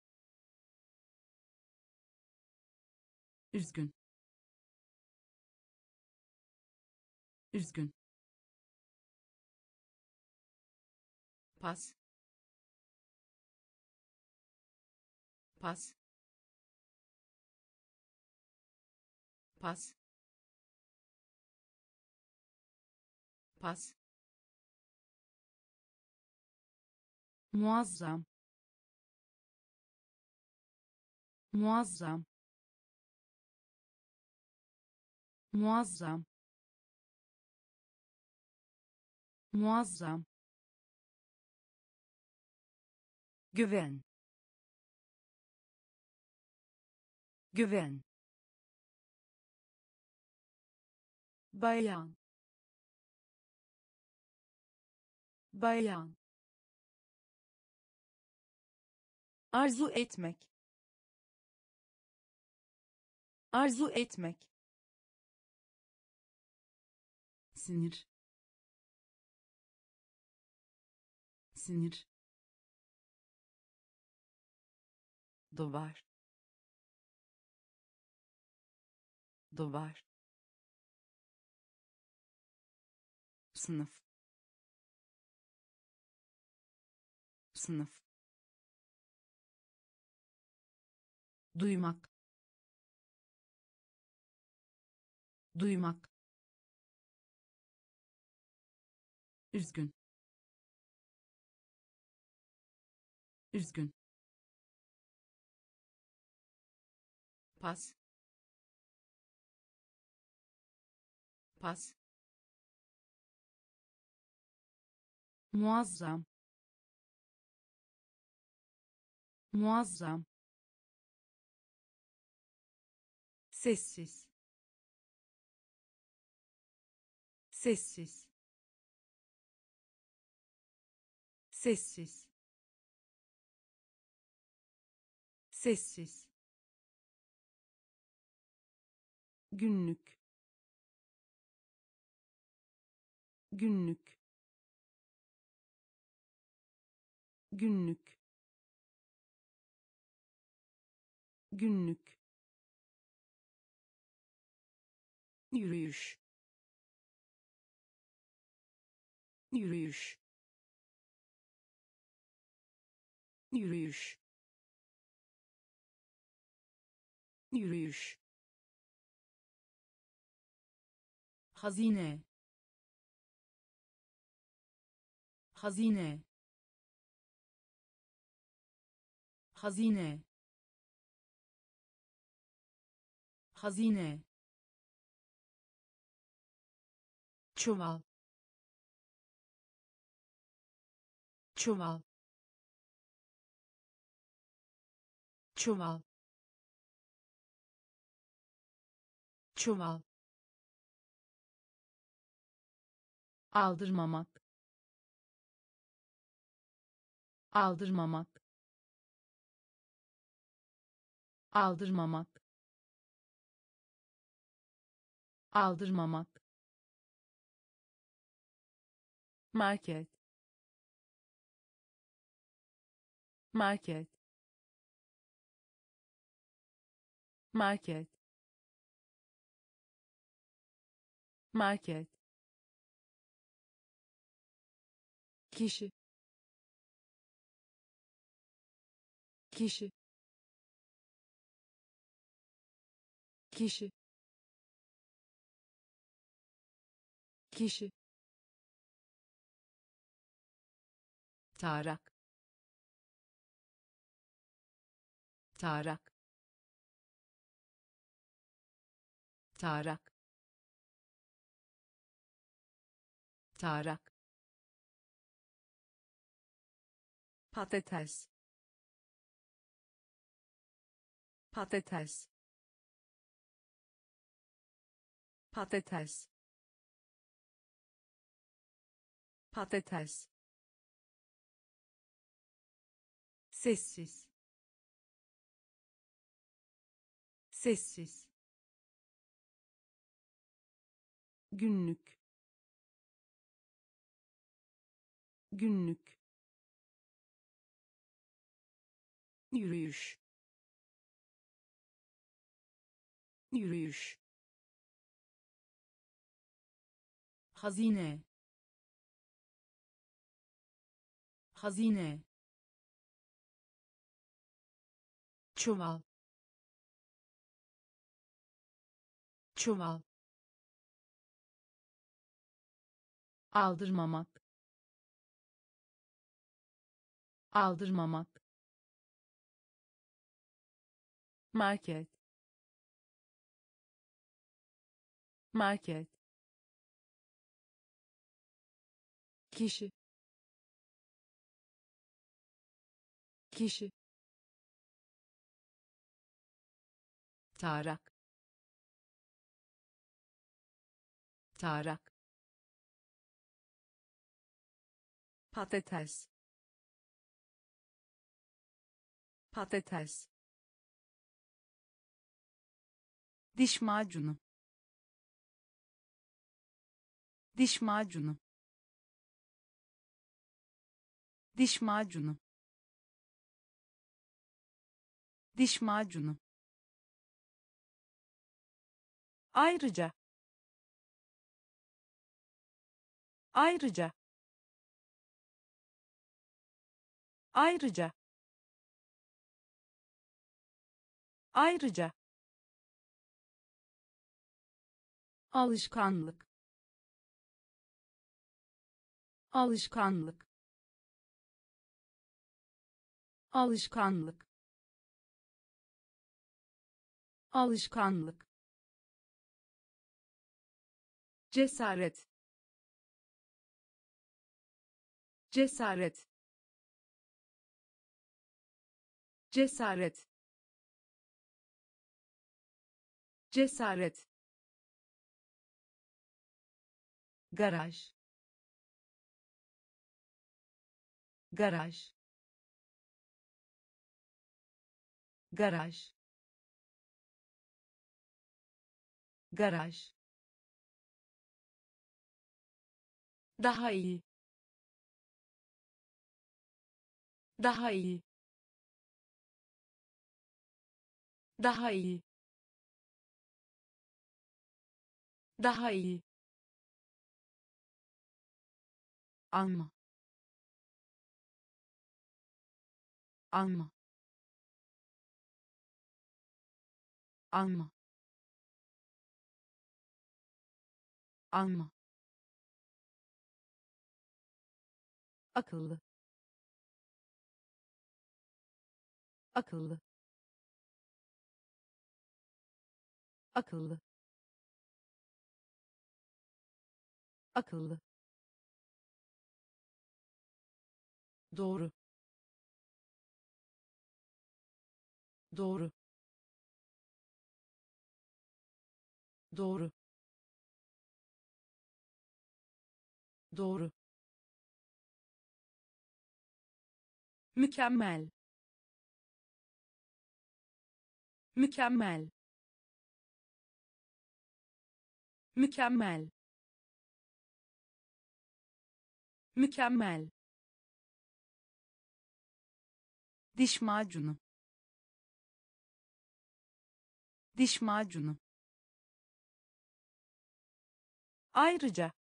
Üzgün. Üzgün. Pas. Pas. Pas. Pas muazzam. Muazzam. Muazzam. Muazzam. Güven. Güven. Bayan. Bayan arzu etmek. Arzu etmek. Sinir. Sinir. Duvar duvar sınıf. Sınıf duymak. Duymak. Üzgün. Üzgün. Pas. Pas. Muazzam. Muazzam sessiz. Sessiz. Sessiz. Sessiz. Günlük. Günlük. Günlük. Günlük yürüyüş. Yürüyüş. Yürüyüş. Yürüyüş. Hazine. Hazine. Hazine. Hazine çuval. Çuval. Çuval. Çuval. Aldırmamak. Aldırmamak. Aldırmamak. Aldırmamak market. Market. Market. Market. Kişi. Kişi. Kişi. Kişi tarak. Tarak. Tarak. Tarak. Patates. Patates. Patates. Patates sessiz. Sessiz. Günlük. Günlük. Yürüyüş. Yürüyüş. Hazine. Hazine çuval. Çuval. Aldırmamak. Aldırmamak. Market. Market. Kişi. Kişi tarak. Tarak. Patates. Patates. Diş macunu. Diş macunu. Diş macunu. Diş macunu ayrıca. Ayrıca. Ayrıca. Ayrıca. Alışkanlık. Alışkanlık. Alışkanlık. Alışkanlık cesaret. Cesaret. Cesaret. Cesaret. Garaj. Garaj. Garaj. Garaj daha iyi. Daha iyi. Daha iyi. Daha iyi. Alma alma alma alma akıllı. Akıllı. Akıllı. Akıllı. Doğru. Doğru. Doğru. Doğru mükemmel. Mükemmel. Mükemmel. Mükemmel. Diş macunu. Diş macunu. Ayrıca.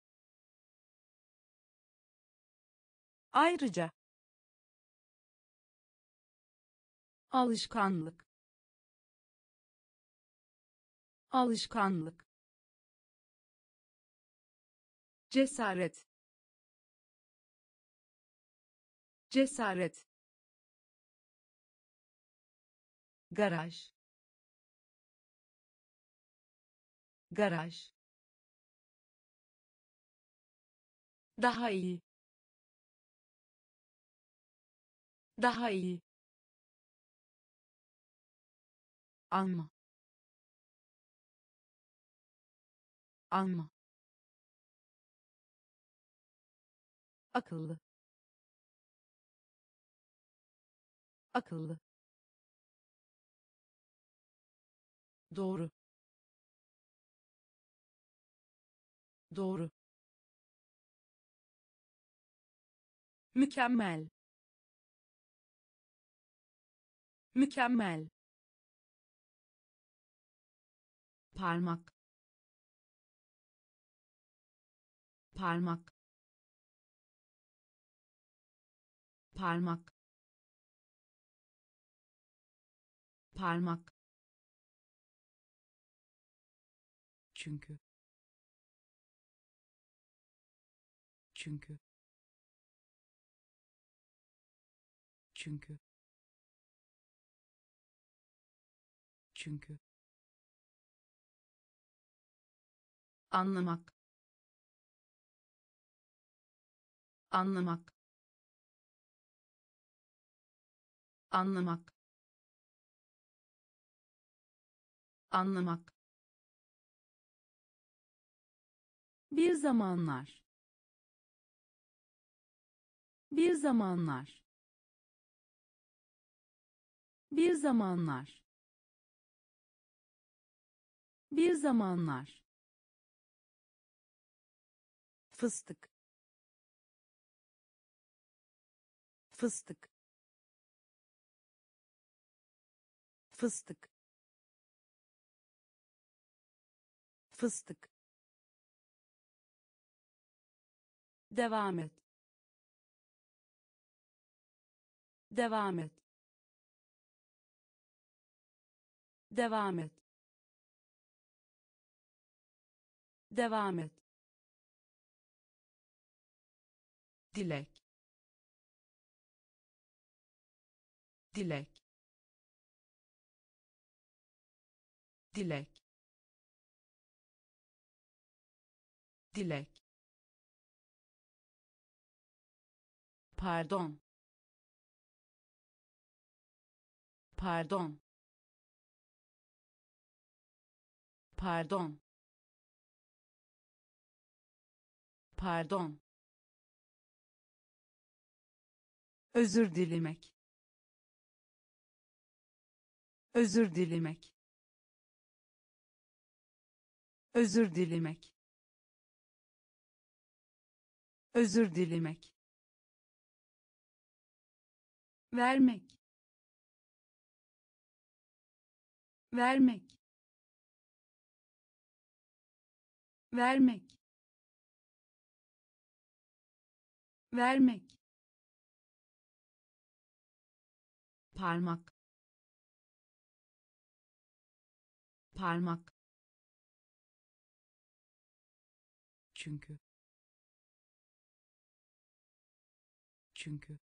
Ayrıca alışkanlık. Alışkanlık. Cesaret. Cesaret. Garaj. Garaj. Daha iyi. Daha iyi alma. Alma. Akıllı. Akıllı. Doğru. Doğru. Mükemmel. Mükemmel parmak. Parmak. Parmak. Parmak. Çünkü. Çünkü. Çünkü. Çünkü anlamak. Anlamak. Anlamak. Anlamak. Bir zamanlar. Bir zamanlar. Bir zamanlar. Bir zamanlar fıstık. Fıstık. Fıstık. Fıstık. Devam et. Devam et. Devam et. Devam et dilek. Dilek. Dilek. Dilek. Pardon. Pardon. Pardon. Pardon. Özür dilemek. Özür dilemek. Özür dilemek. Özür dilemek. Vermek. Vermek. Vermek. Vermek. Parmak. Parmak. Çünkü. Çünkü.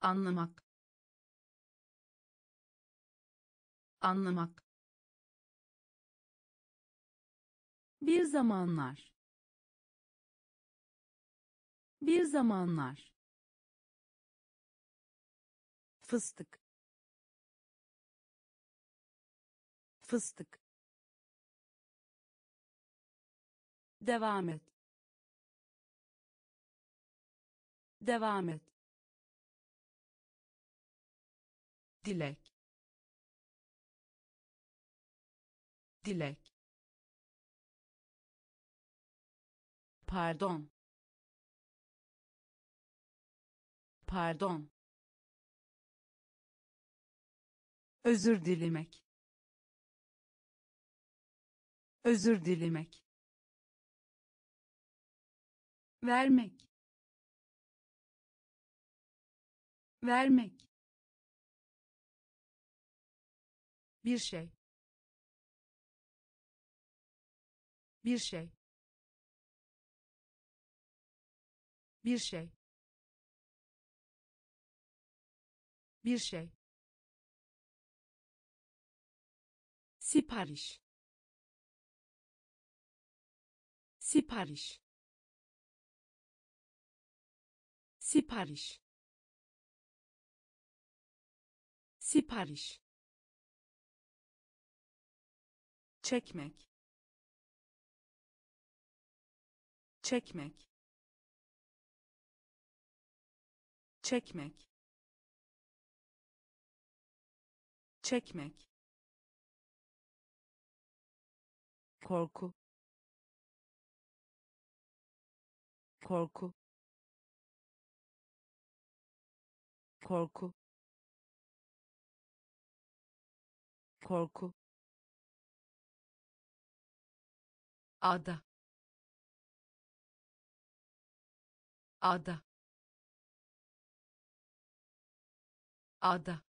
Anlamak. Anlamak. Bir zamanlar. Bir zamanlar fıstık. Fıstık. Devam et. Devam et. Dilek. Dilek. Pardon. Pardon özür dilemek. Özür dilemek. Vermek. Vermek. Bir şey. Bir şey. Bir şey. Bir şey sipariş. Sipariş. Sipariş. Sipariş. Çekmek. Çekmek. Çekmek. Çekmek korku. Korku. Korku. Korku. Ada. Ada. Ada.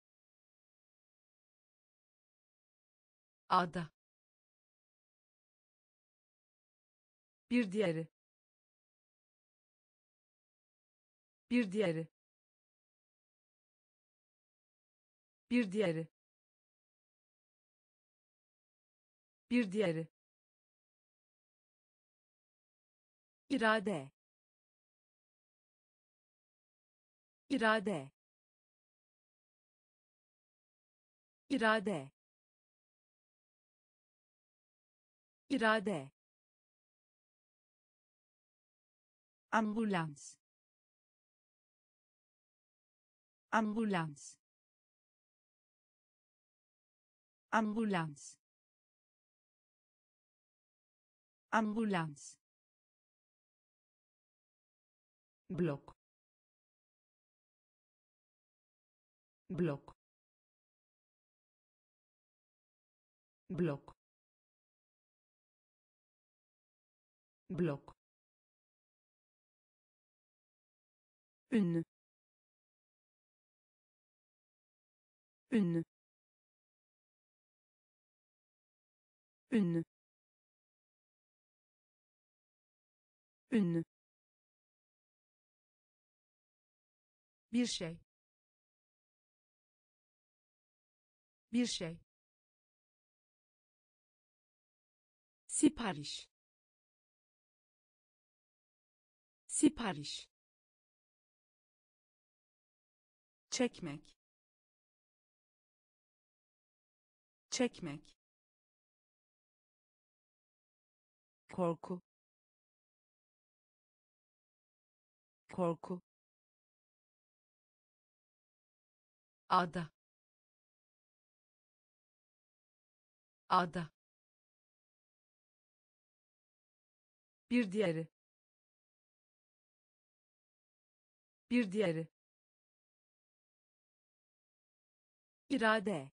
Ada bir diğeri. Bir diğeri. Bir diğeri. Bir diğeri. İrade. İrade. İrade. İrade ambulans. Ambulans. Ambulans. Ambulans. Blok blok blok blok ünlü. Ünlü. Ünlü. Ünlü. Bir şey. Bir şey. Sipariş. Sipariş çekmek. Çekmek. Korku. Korku. Ada. Ada. Bir diğeri. Bir diğeri irade.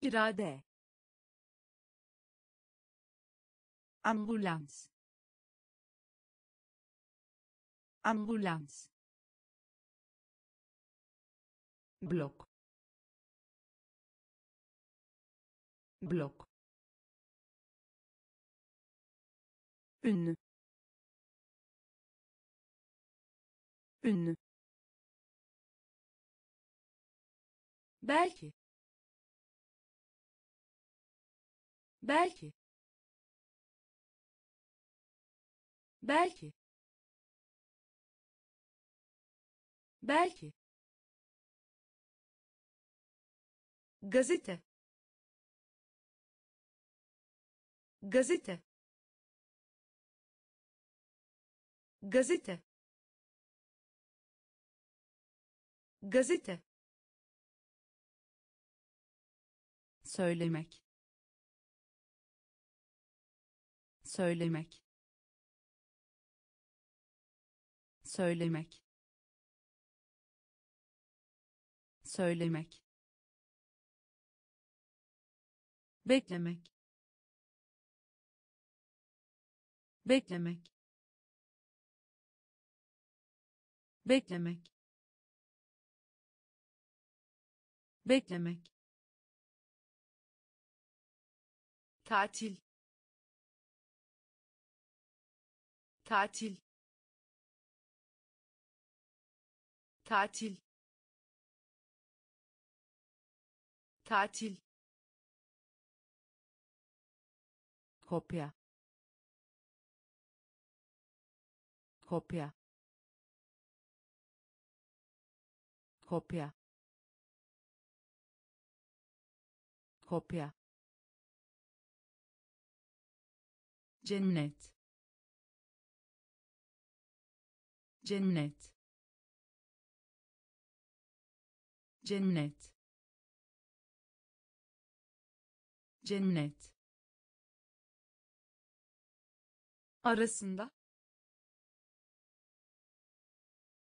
İrade. Ambulans. Ambulans. Blok. Blok. Ünlü. Ünlü belki. Belki. Belki. Belki. Gazete. Gazete. Gazete. Gazete söylemek. Söylemek. Söylemek. Söylemek. Beklemek. Beklemek. Beklemek. Beklemek tatil. Tatil. Tatil. Tatil. Kopya. Kopya. Kopya. Kopya cennet. Cennet. Cennet. Cennet. Arasında.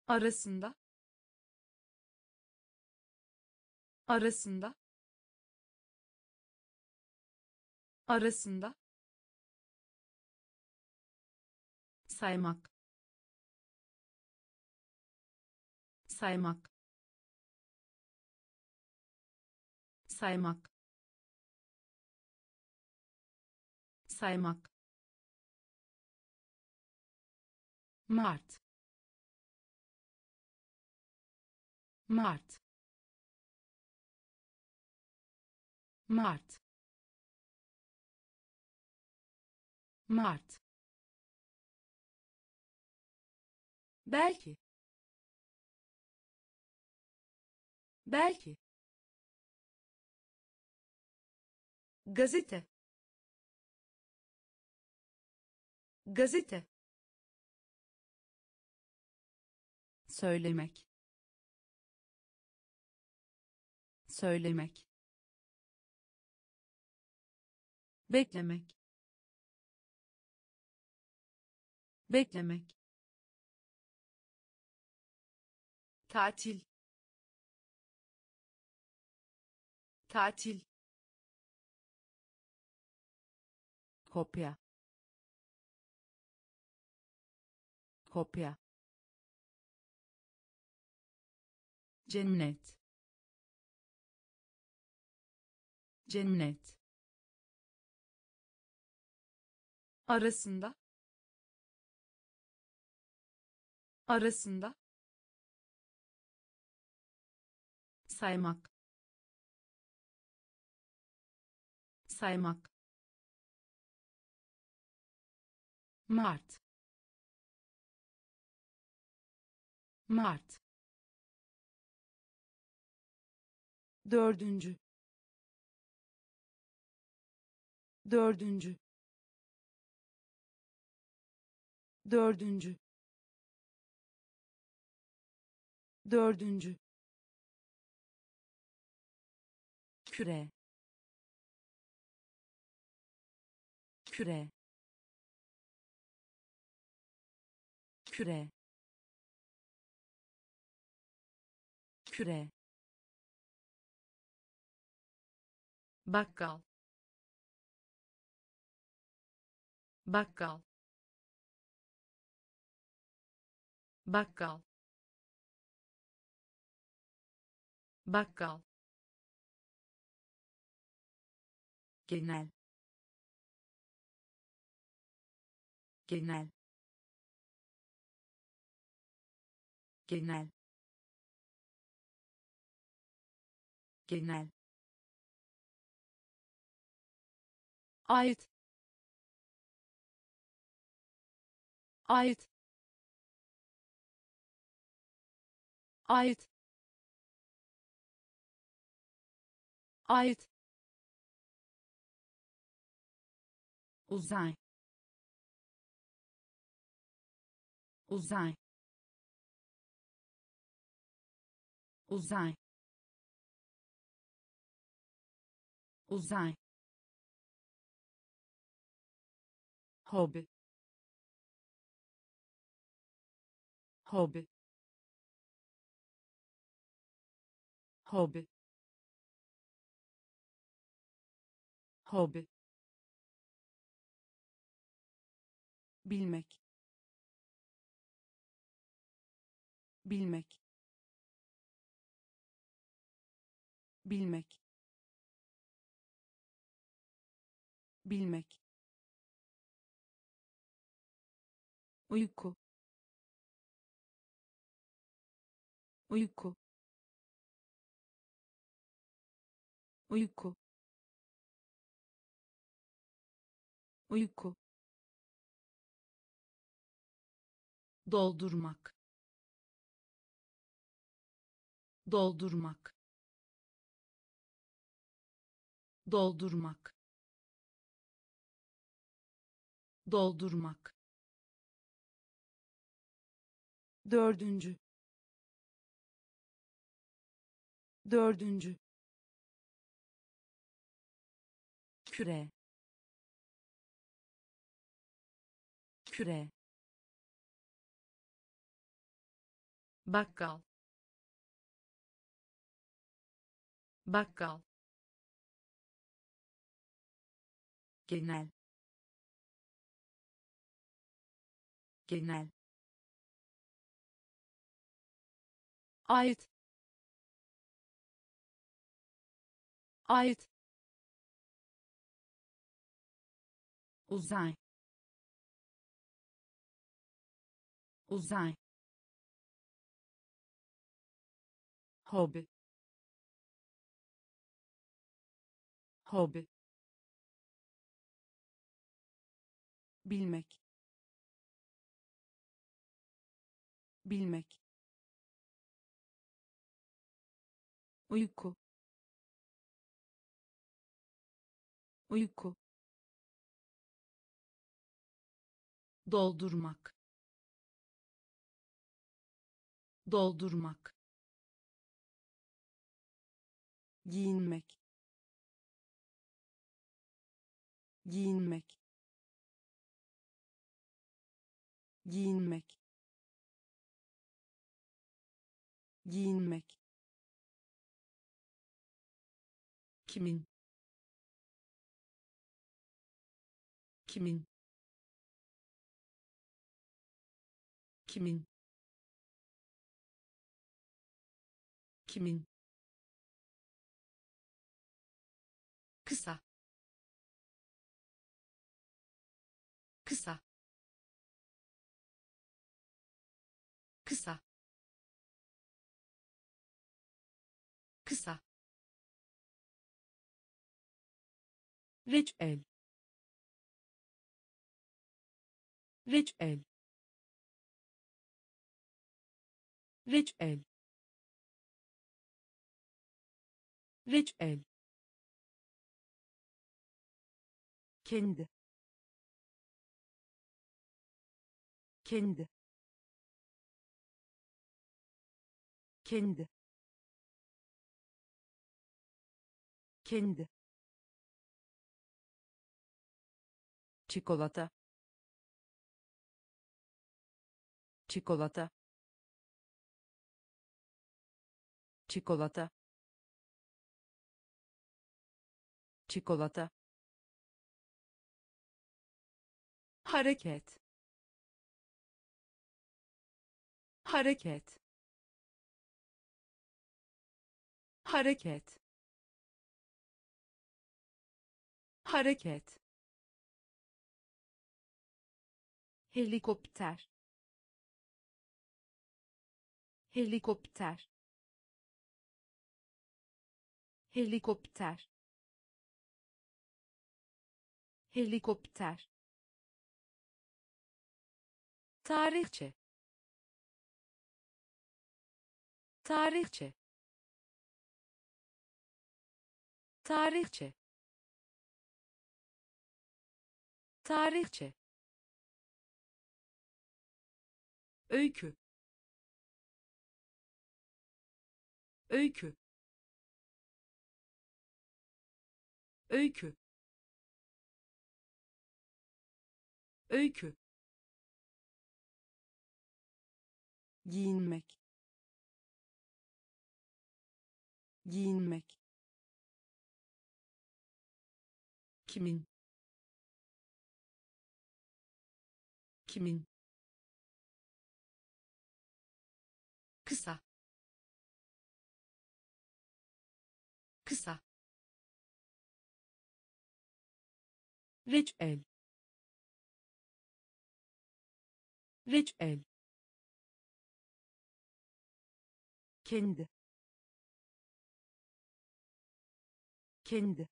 Arasında. Arasında. Arasında saymak. Saymak. Saymak. Saymak. Mart. Mart. Mart. Mart belki. Belki. Gazete. Gazete. Söylemek. Söylemek. Beklemek. Beklemek tatil. Tatil. Kopya. Kopya. Cennet. Cennet. Arasında. Arasında saymak. Saymak. Mart. Mart. Dördüncü. Dördüncü. Dördüncü. Dördüncü küre küre küre küre. Bakkal bakkal bakkal bakkal genel. Genel. Genel. Genel. Ait. Ait. Ait. Ait uzay. Uzay. Uzay. Uzay. Hobi. Hobi. Hobi. Hobi bilmek. Bilmek. Bilmek. Bilmek. Uyku. Uyku. Uyku. Uyku doldurmak. Doldurmak. Doldurmak. Doldurmak. Dördüncü. Dördüncü. Küre. Küre bakkal. Bakkal. Genel. Genel. Ait. Ait. Uzay. Uzay hobi hobi bilmek. Bilmek. Uyku. Uyku. Doldurmak. Doldurmak giyinmek. Giyinmek. Giyinmek. Giyinmek. Kimin? Kimin? Kimin? Kimin kısa. Kısa. Kısa. Kısa. Reçel reçel reçel reçel kendi. Kendi. Kendi. Kendi. Çikolata. Çikolata. Çikolata. Çikolata hareket. Hareket. Hareket. Hareket. Helikopter. Helikopter. Helikopter. Helikopter tarihçe. Tarihçe. Tarihçe. Tarihçe. Öykü. Öykü. Öykü. Öykü giyinmek. Giyinmek. Kimin? Kimin? Kısa. Kısa. Reçel reçel kendi. Kendi.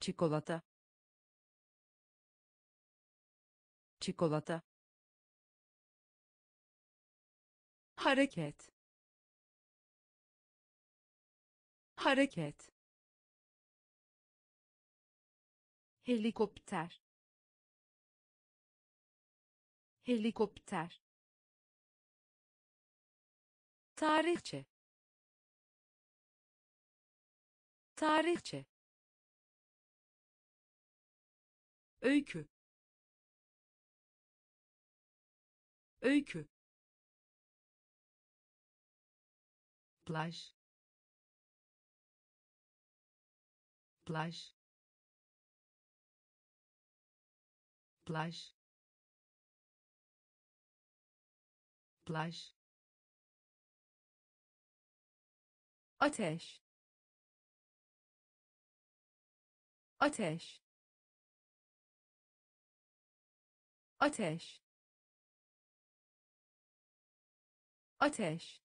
Çikolata. Çikolata. Hareket. Hareket. Helikopter. Helikopter tarihçe. Tarihçe. Öykü. Öykü. Plaj. Plaj. Plaj. Plaj ateş. Ateş. Ateş. Ateş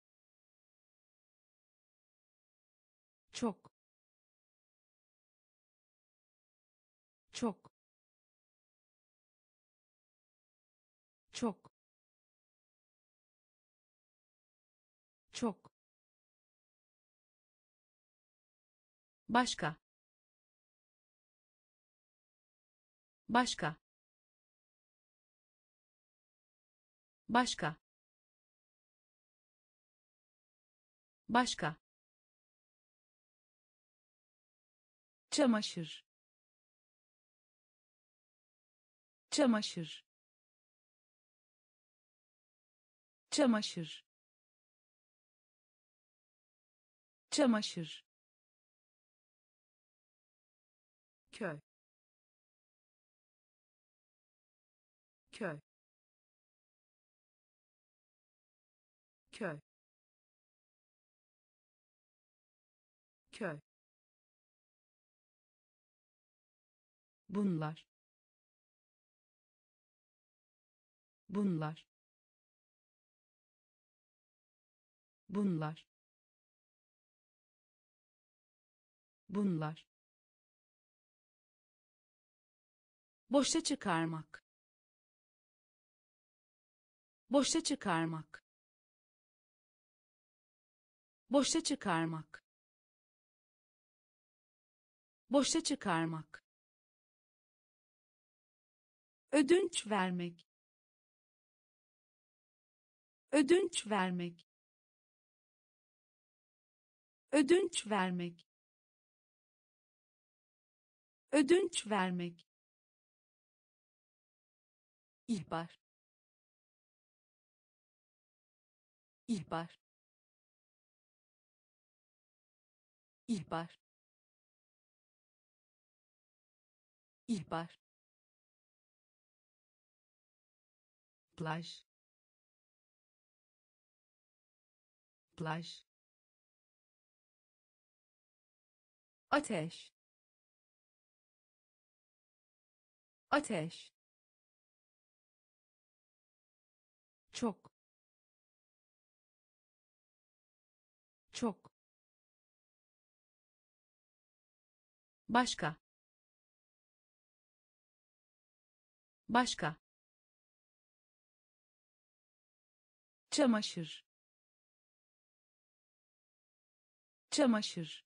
başka. Başka. Başka. Başka. Çamaşır. Çamaşır. Çamaşır. Çamaşır köy. Köy. Köy. Köy. Bunlar. Bunlar. Bunlar. Bunlar boşa çıkarmak. Boşa çıkarmak. Boşa çıkarmak. Boşa çıkarmak. Ödünç vermek. Ödünç vermek. Ödünç vermek. Ödünç vermek ihbar. İhbar. İhbar. İhbar. Plaj. Plaj. Ateş. Ateş başka. Başka. Çamaşır. Çamaşır.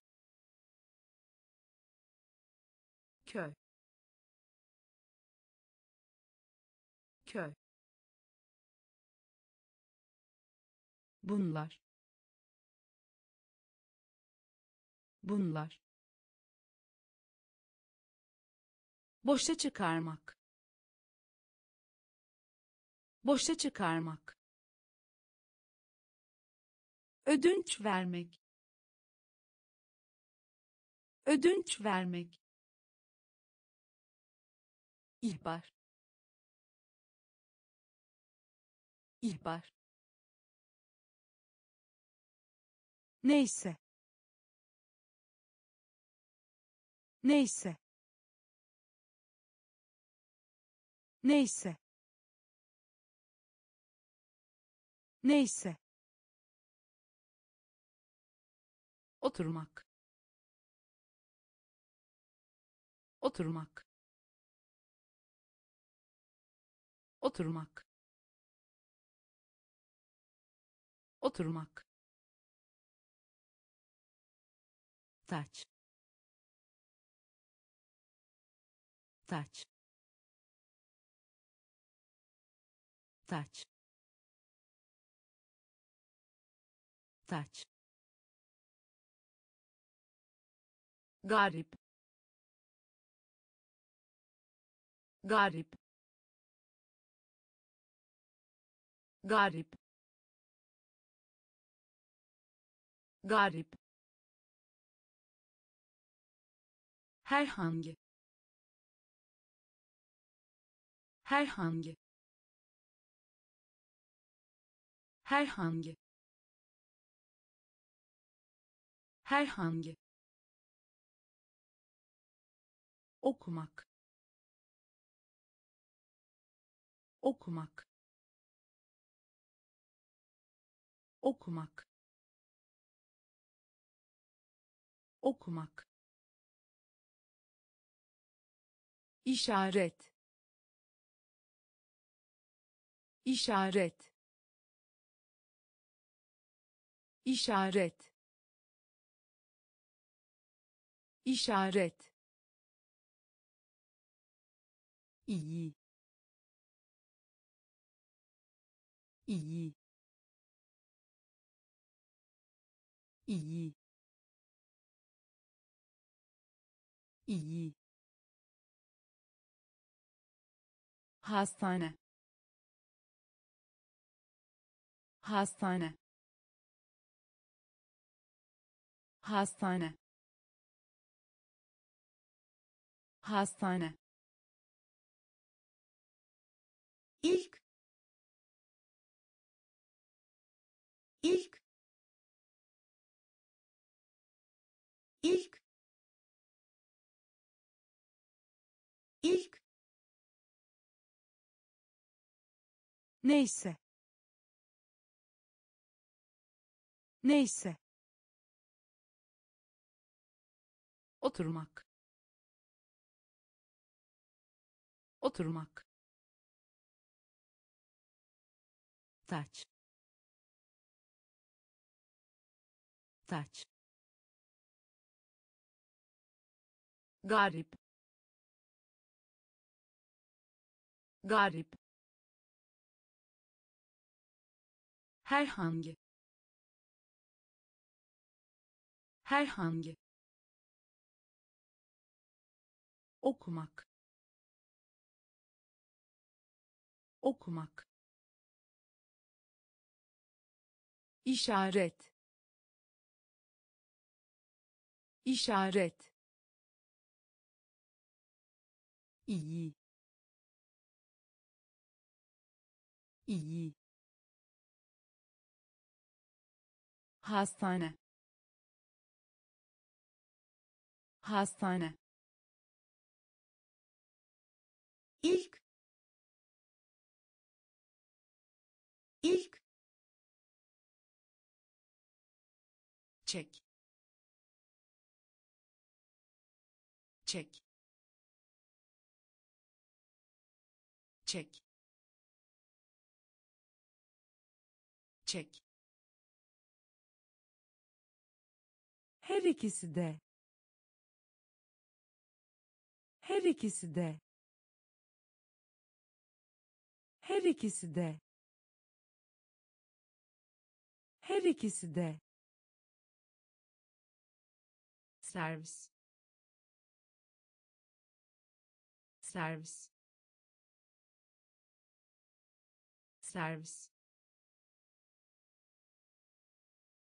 Köy. Köy. Bunlar. Bunlar boşa çıkarmak. Boşa çıkarmak. Ödünç vermek. Ödünç vermek. İhbar. İhbar. Neyse. Neyse neyse. Neyse. Oturmak. Oturmak. Oturmak. Oturmak. Taç. Taç taç taç garip. Garip. Garip. Garip. Herhangi. Herhangi herhangi. Herhangi. Okumak. Okumak. Okumak. Okumak. İşaret. İşaret işaret. İşaret. İyi. İyi. İyi. İyi. Hastane. Hastane hastane. Hastane. İlk. İlk. İlk. İlk. Neyse. Neyse oturmak. Oturmak. Taç. Muhtaç garip. Garip. Herhangi. Herhangi okumak. Okumak. İşaret. İşaret. İyi. İyi. Hastane. Hastane ilk. İlk. Çek. Çek. Çek. Çek. Her ikisi de. Her ikisi de her ikisi de. Her ikisi de. Servis. Servis. Servis.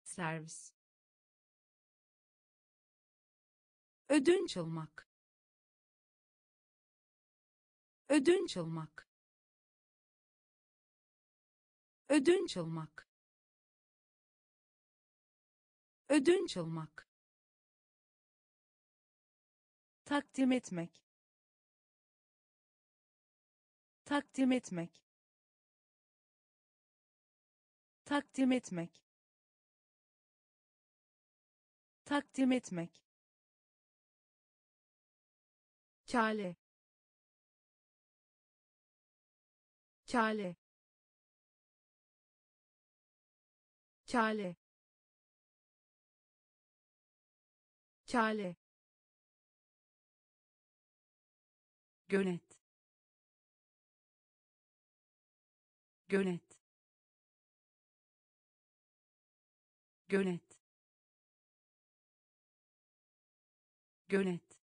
Servis. Ödünç almak. Ödünç almak ödünç almak. Ödünç almak. Takdim etmek. Takdim etmek. Takdim etmek. Takdim etmek. Kale kale kale kale gönet. Gönet. Gönet. Gönet.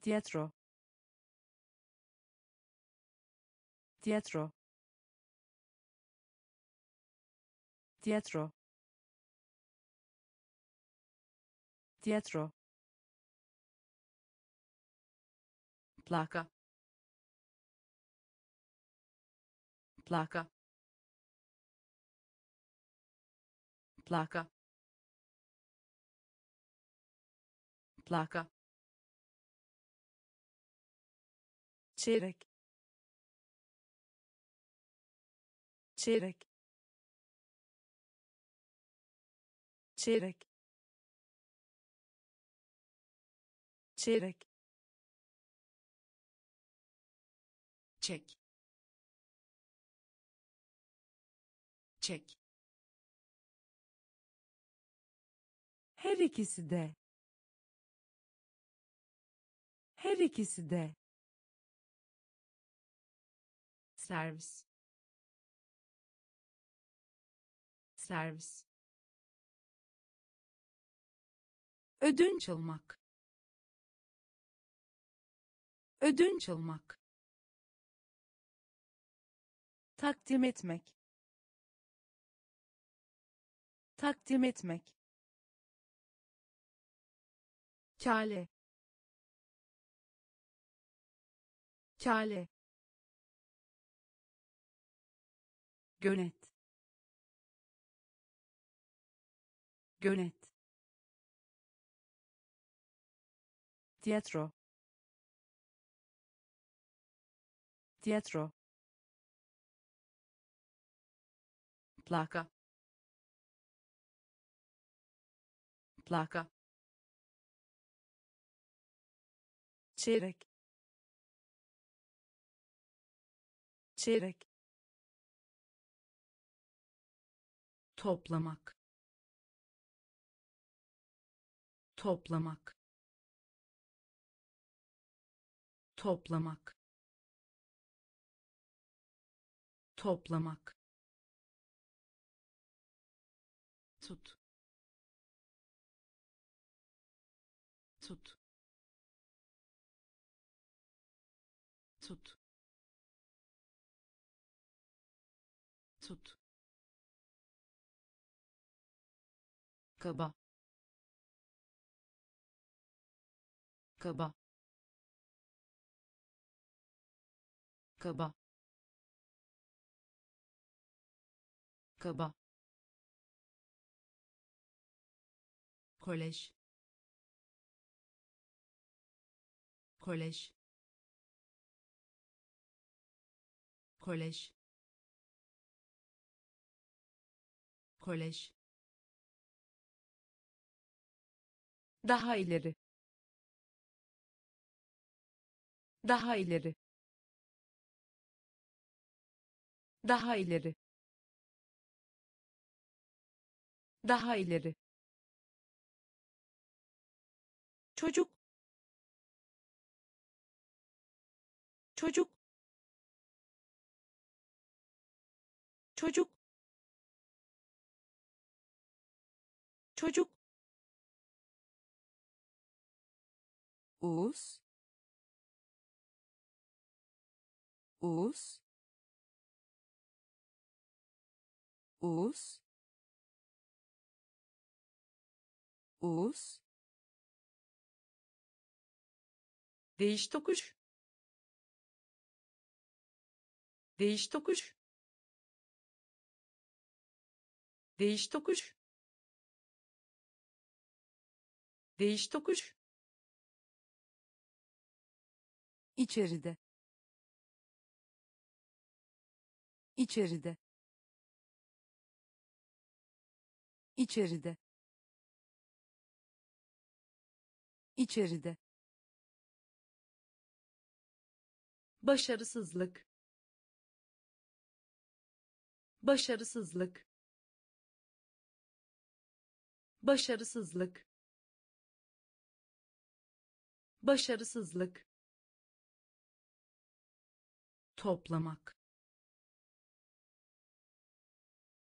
Tiyatro. Tiyatro tiyatro. Tiyatro. Plaka. Plaka. Plaka. Plaka. Çeyrek. Çeyrek çeyrek. Çeyrek. Çek. Çek. Her ikisi de. Her ikisi de. Servis. Servis ödünç almak. Ödünç almak. Takdim etmek. Takdim etmek. Kale kale gönet. Gönet tiyatro. Tiyatro. Plaka. Plaka. Çeyrek. Çeyrek. Toplamak. Toplamak toplamak. Toplamak. Tut. Tut. Tut. Tut. Kaba. Kaba kaba. Kaba. Kolej. Kolej. Kolej. Kolej. Daha ileri. Daha ileri daha ileri. Daha ileri. Çocuk. Çocuk. Çocuk. Çocuk. Uz. Uz. Uz. Uz. değiş tokuş. Değiş tokuş. Değiş tokuş. Değiş tokuş. İçeride. İçeride içeride. İçeride. Başarısızlık. Başarısızlık. Başarısızlık. Başarısızlık. Toplamak.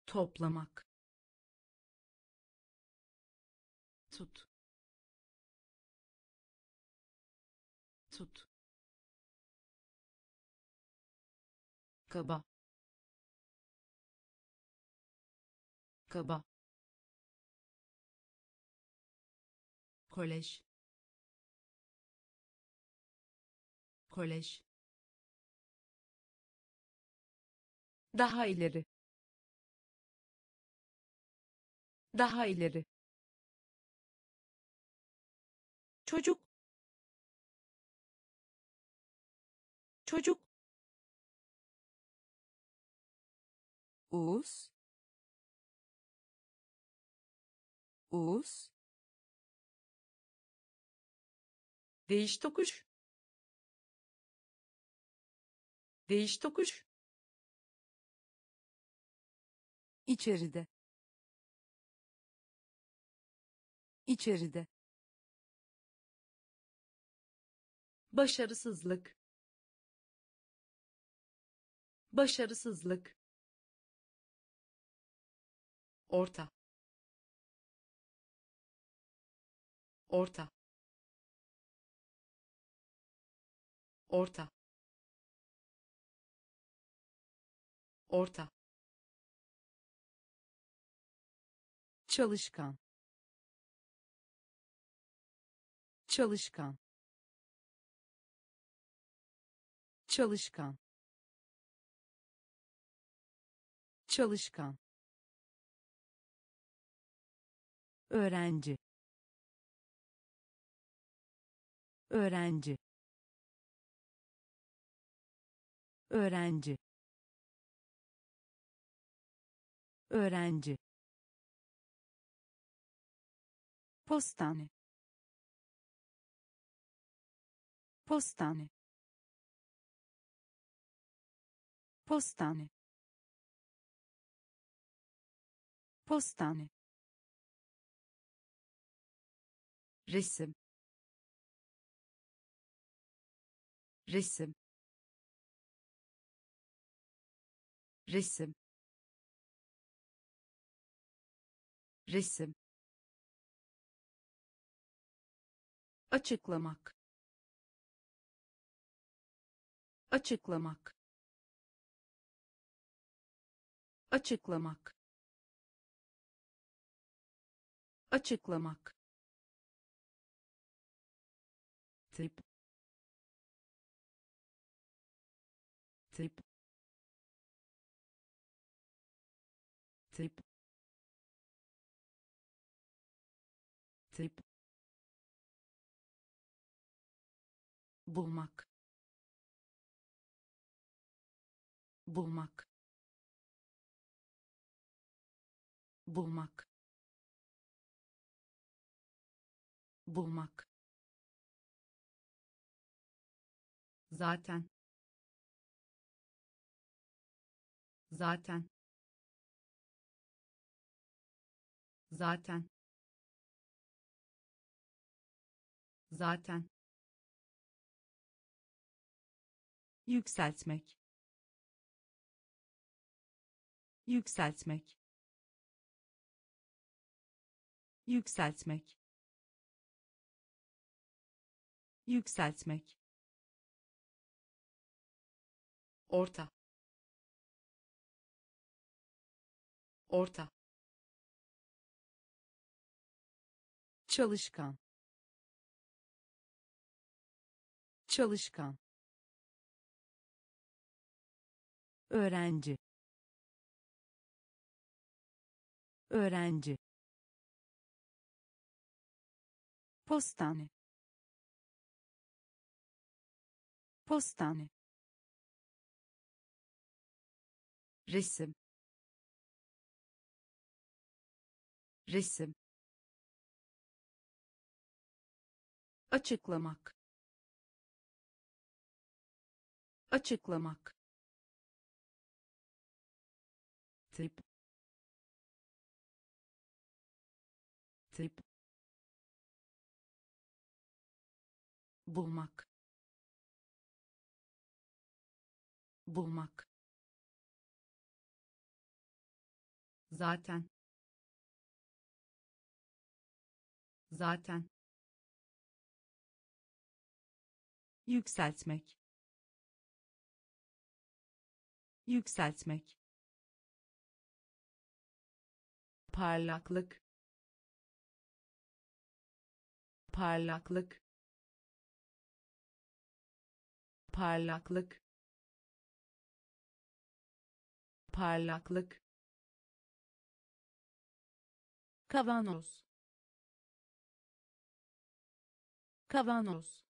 Toplamak tut. Tut. Kaba. Kaba. Kolej. Kolej. Daha ileri. Daha ileri çocuk çocuk Uz. Uz. değiş tokuş değiş tokuş içeride içeride başarısızlık. Başarısızlık. Orta. Orta. Orta. Orta. Çalışkan. Çalışkan çalışkan. Çalışkan. Öğrenci. Öğrenci. Öğrenci. Öğrenci. Postane. Postane postane. Postane. Resim. Resim. Resim. Resim. Açıklamak. Açıklamak açıklamak. Açıklamak. Tip tip tip tip bulmak. Bulmak bulmak. Bulmak. Zaten. Zaten. Zaten. Zaten. Yükseltmek. Yükseltmek yükseltmek. Yükseltmek. Orta. Orta. Çalışkan. Çalışkan. Öğrenci. Öğrenci postane. Postane. Resim. Resim. Açıklamak. Açıklamak. Tip. Tip bulmak. Bulmak. Zaten. Zaten. Yükseltmek. Yükseltmek. Parlaklık. Parlaklık parlaklık parlaklık kavanoz kavanoz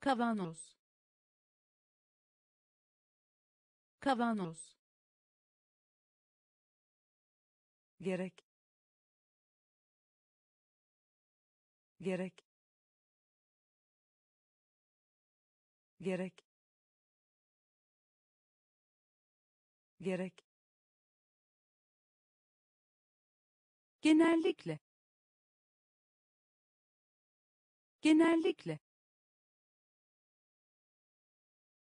kavanoz kavanoz. Gerek gerek gerek. Gerek. Genellikle. Genellikle.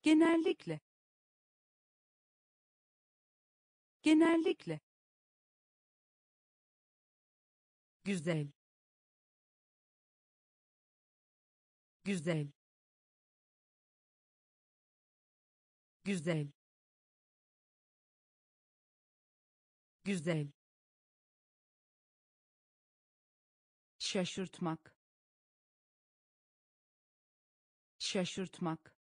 Genellikle. Genellikle. Güzel. Güzel güzel. Güzel. Şaşırtmak. Şaşırtmak.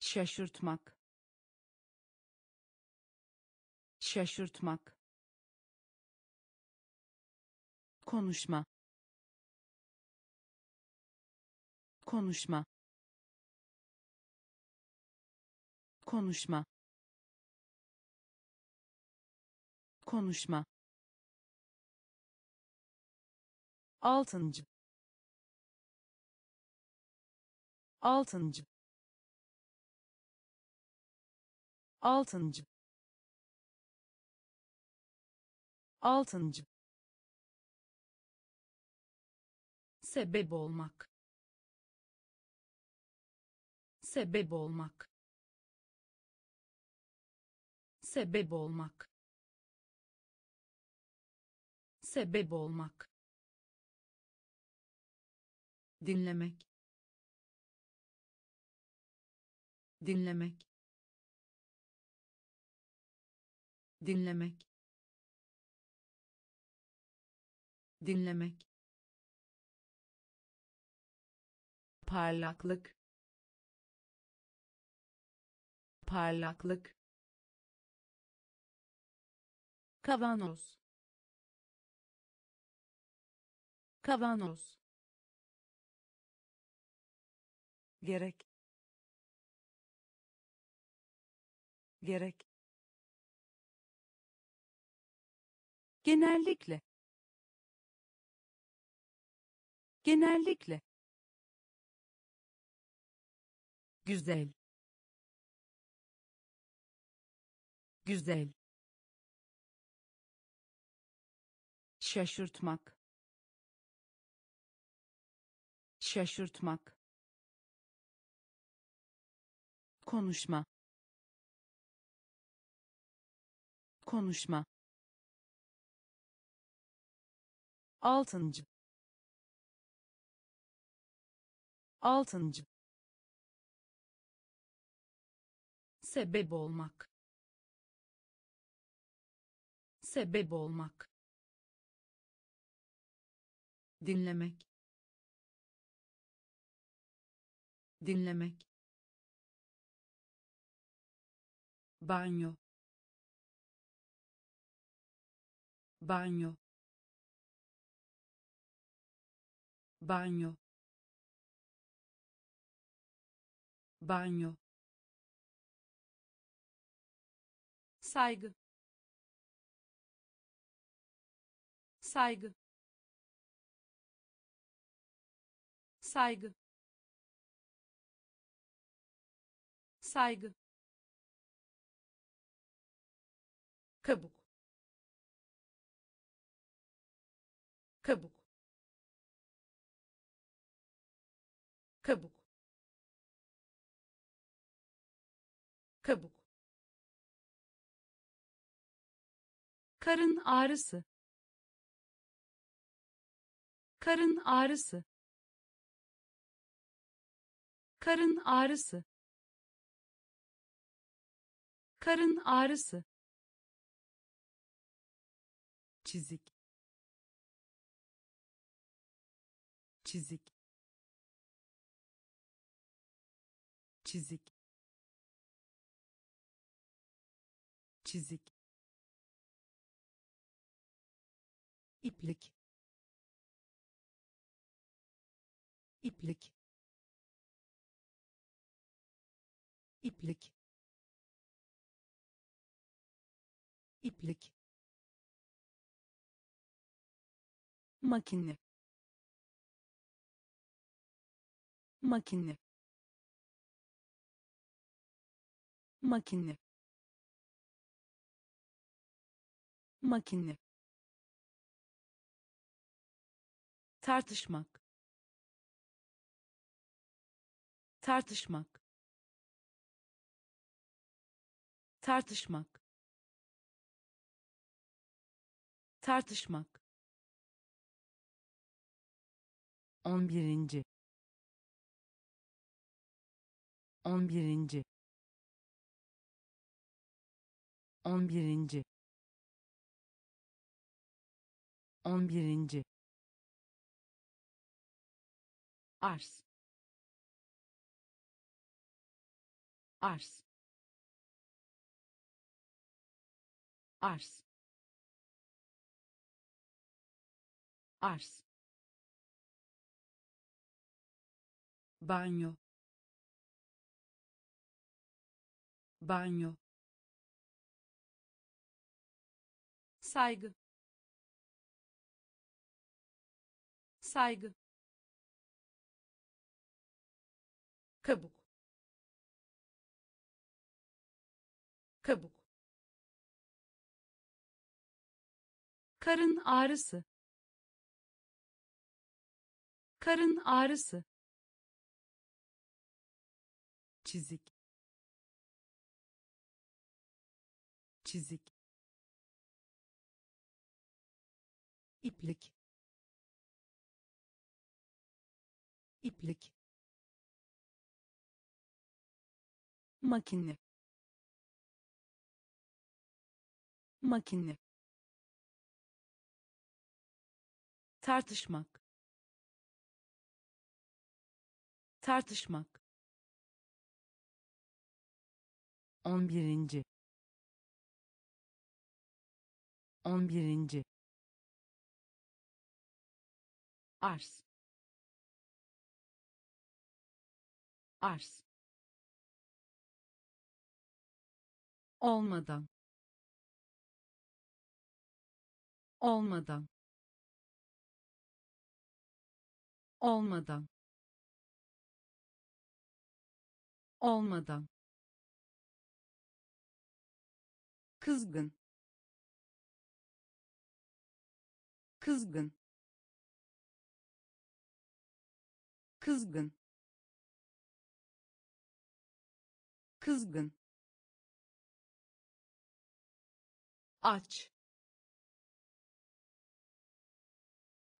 Şaşırtmak. Şaşırtmak. Konuşma. Konuşma konuşma. Konuşma. Altıncı. Altıncı. Altıncı. Altıncı. Sebep olmak. Sebep olmak sebep olmak. Sebep olmak. Dinlemek. Dinlemek. Dinlemek. Dinlemek. Parlaklık. Parlaklık kavanoz. Kavanoz. Gerek. Gerek. Genellikle. Genellikle. Güzel. Güzel şaşırtmak. Şaşırtmak. Konuşma. Konuşma. Altıncı. Altıncı. Sebep olmak. Sebep olmak dinlemek. Dinlemek. Banyo. Banyo. Banyo. Banyo. Saygı. Saygı saygı. Saygı. Kabuk. Kabuk. Kabuk. Kabuk. Karın ağrısı. Karın ağrısı karın ağrısı. Karın ağrısı. Çizik. Çizik. Çizik. Çizik. İplik. İplik iplik. İplik. Makine. Makine. Makine. Makine. Tartışmak. Tartışmak tartışmak. Tartışmak. On birinci. On birinci. On birinci. On birinci. Arz arz arz arz banyo. Banyo. Saygı. Saygı. Kabuk. Kabuk karın ağrısı. Karın ağrısı. Çizik. Çizik. İplik. İplik. Makine. Makine tartışmak. Tartışmak. On birinci. On birinci. Arz arz olmadan. Olmadan olmadan. Olmadan. Kızgın. Kızgın. Kızgın. Kızgın. Aç.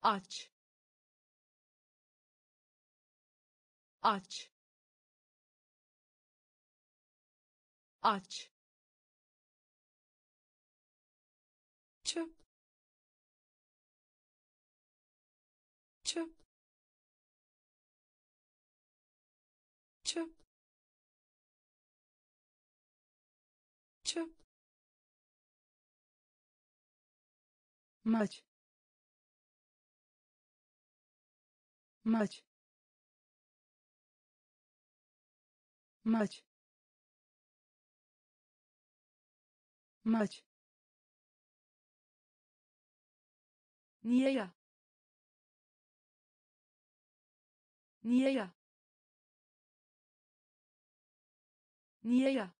Aç aç. Aç. Çöp. Çöp. Çöp. Çöp. Maç. Maç maç. Maç. Niye ya? Niye ya? Niye ya?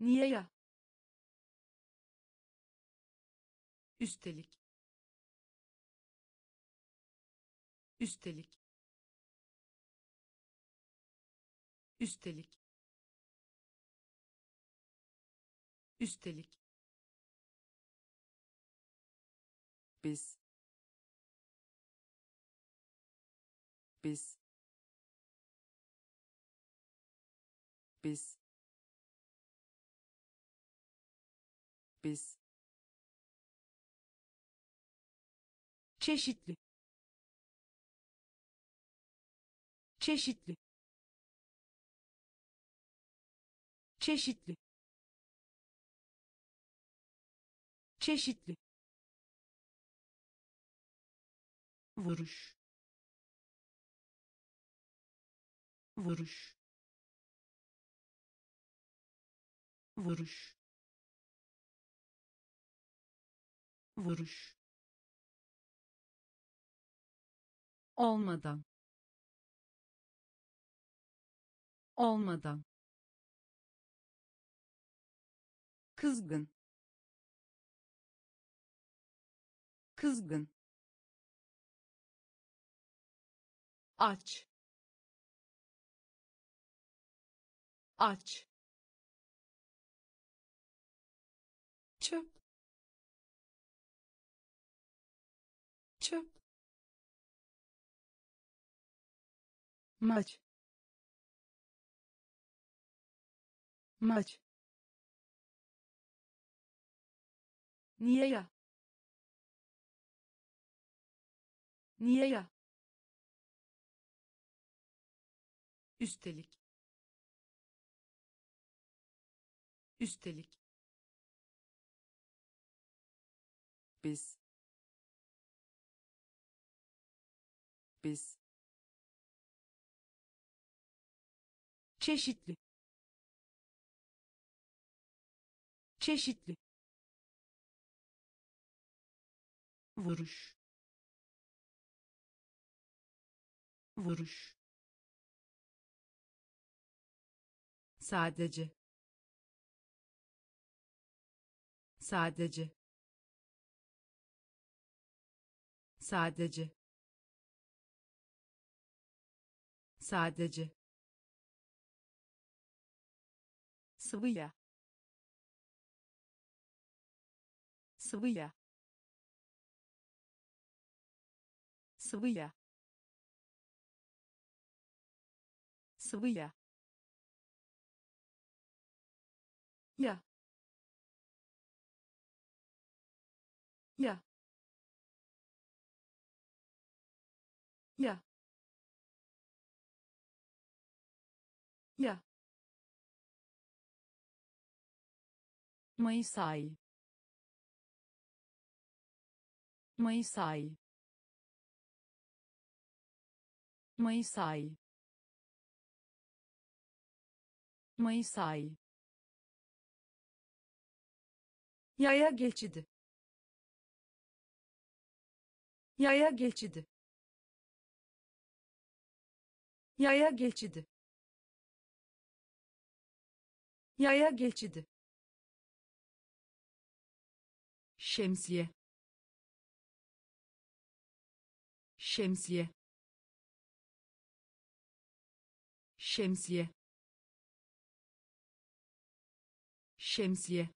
Niye ya? Üstelik. Üstelik üstelik. Üstelik. Biz. Biz. Biz. Biz. Çeşitli. Çeşitli çeşitli. Çeşitli. Vuruş. Vuruş. Vuruş. Vuruş. Olmadan. Olmadan kızgın. Kızgın. Aç. Aç. Çöp. Çöp. Maç. Maç niye ya? Niye ya? Üstelik. Üstelik. Biz. Biz. Çeşitli. Çeşitli vuruş. Vuruş. Sadece. Sadece. Sadece. Sadece. Sıvıya sıvıya sıvıya sıvıya ya ya ya ya Mayıs ayı Mayıs ayı Mayıs ayı Yaya geçidi. Yaya geçidi. Yaya geçidi. Yaya geçidi. Şemsiye. Şemsiye şemsiye. Şemsiye.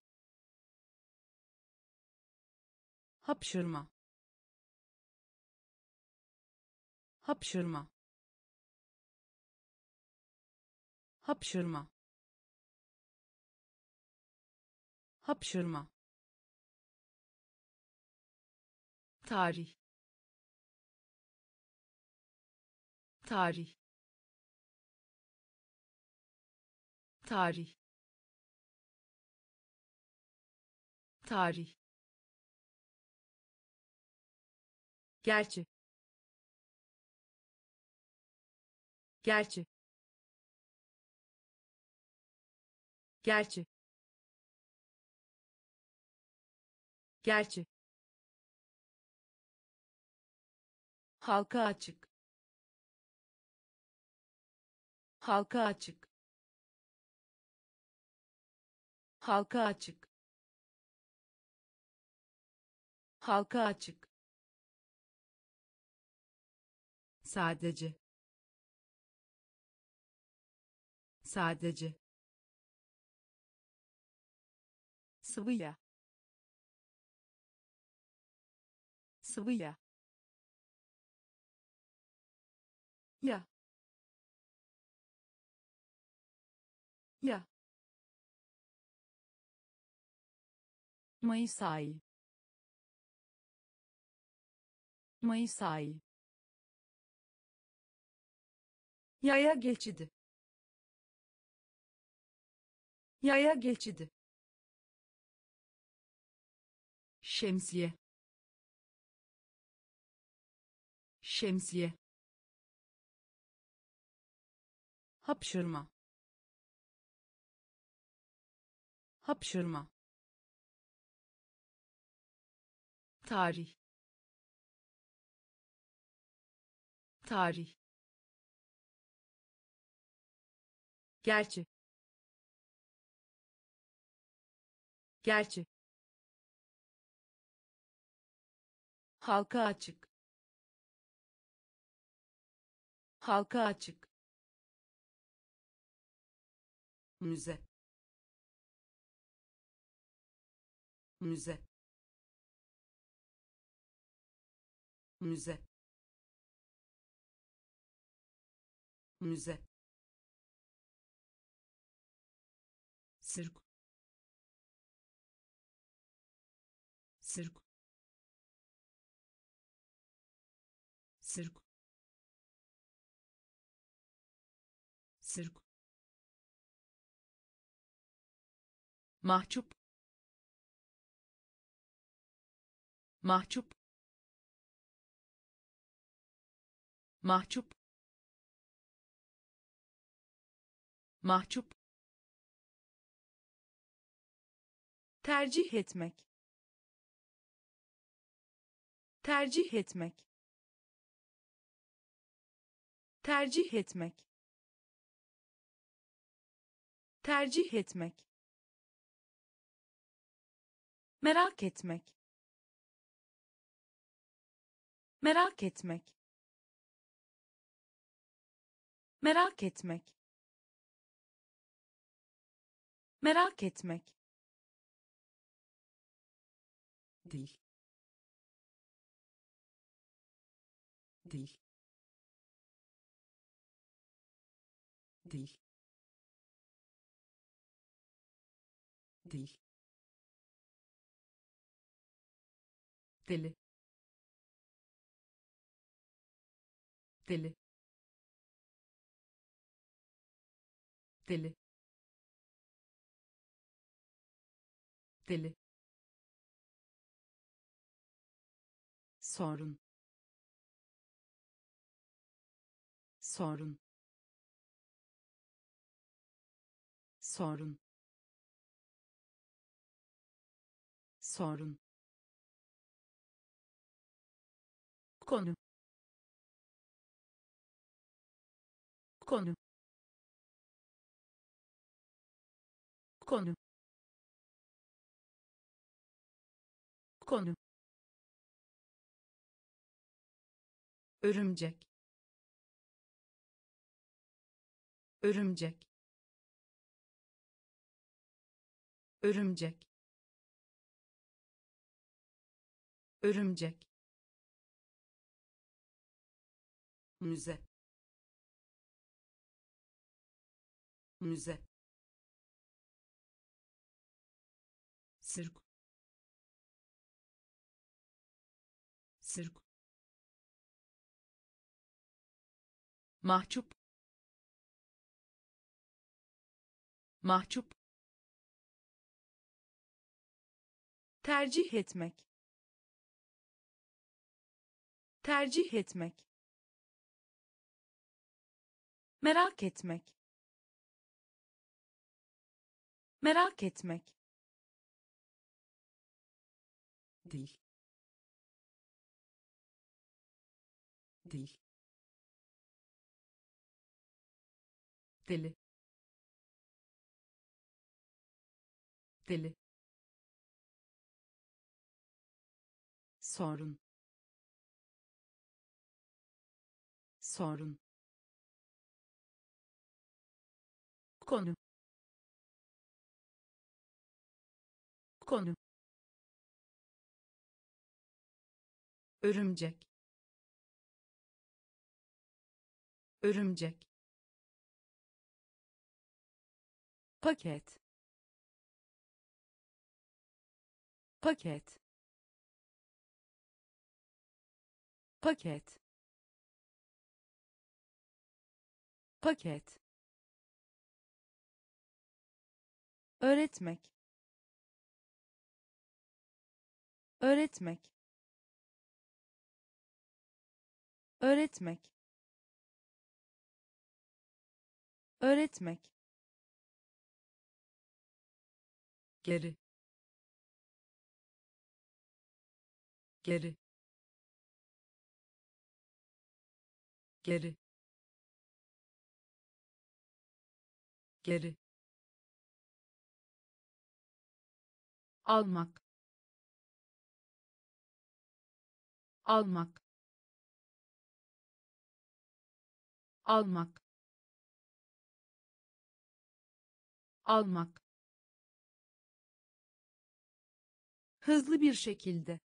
Hapşırma. Hapşırma. Hapşırma. Hapşırma. Tarih. Tarih tarih. Tarih. Gerçi. Gerçi. Gerçi. Gerçi. Halka açık. Halka açık halka açık. Halka açık. Sadece. Sadece. Sıvıya sıvıya ya. Ya Mayıs ayı Mayıs ayı Yaya geçidi. Yaya geçidi. Şemsiye. Şemsiye. Hapşırma. Hapşırma tarih. Tarih. Gerçi. Gerçi. Halka açık. Halka açık. Müze. Müze müze. Müze. Sirk. Sirk. Sirk. Sirk. Mahcup. Mahcup mahcup. Mahcup. Tercih etmek. Tercih etmek. Tercih etmek. Tercih etmek. Merak etmek. Merak etmek merak etmek. Merak etmek. Dil. Dil. Dil. Dil. Deli deli deli. Deli. Sorun. Sorun. Sorun. Sorun. Konu. Konu konu. Konu. Örümcek. Örümcek. Örümcek. Örümcek. Müze. Müze sirk sirk mahcup mahcup tercih etmek. Tercih etmek. Merak etmek. Merak etmek dil dil deli. Deli. Sorun. Sorun. Konu. Konu örümcek. Örümcek. Paket. Paket. Paket. Paket. Öğretmek. Öğretmek öğretmek. Öğretmek. Geri. Geri. Geri. Geri. Almak. Almak almak. Almak. Hızlı bir şekilde.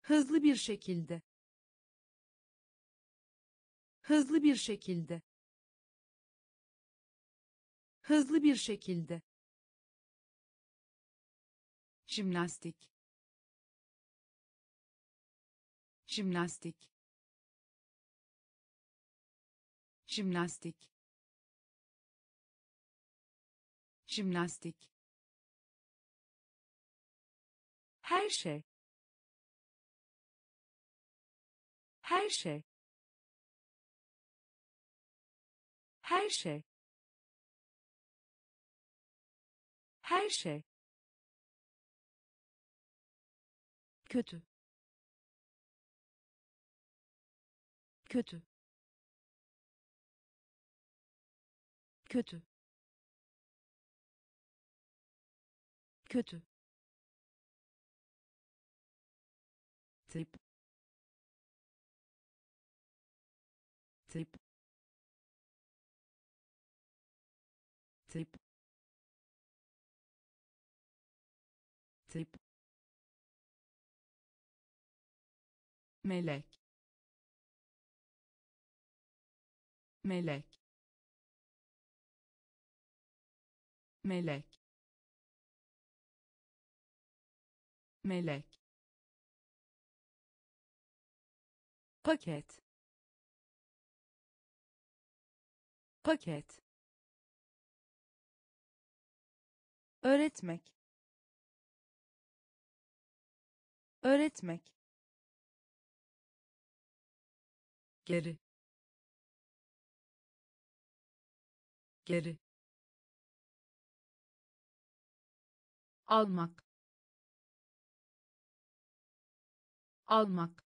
Hızlı bir şekilde. Hızlı bir şekilde. Hızlı bir şekilde. Jimnastik. Jimnastik jimnastik. Jimnastik. Her şey. Her şey. Her şey. Her şey. Kötü. Kötü kötü. Kötü. Tip tip tip tip melek. Melek melek. Melek. Paket. Paket. Öğretmek. Öğretmek. Geri. Geri almak. Almak.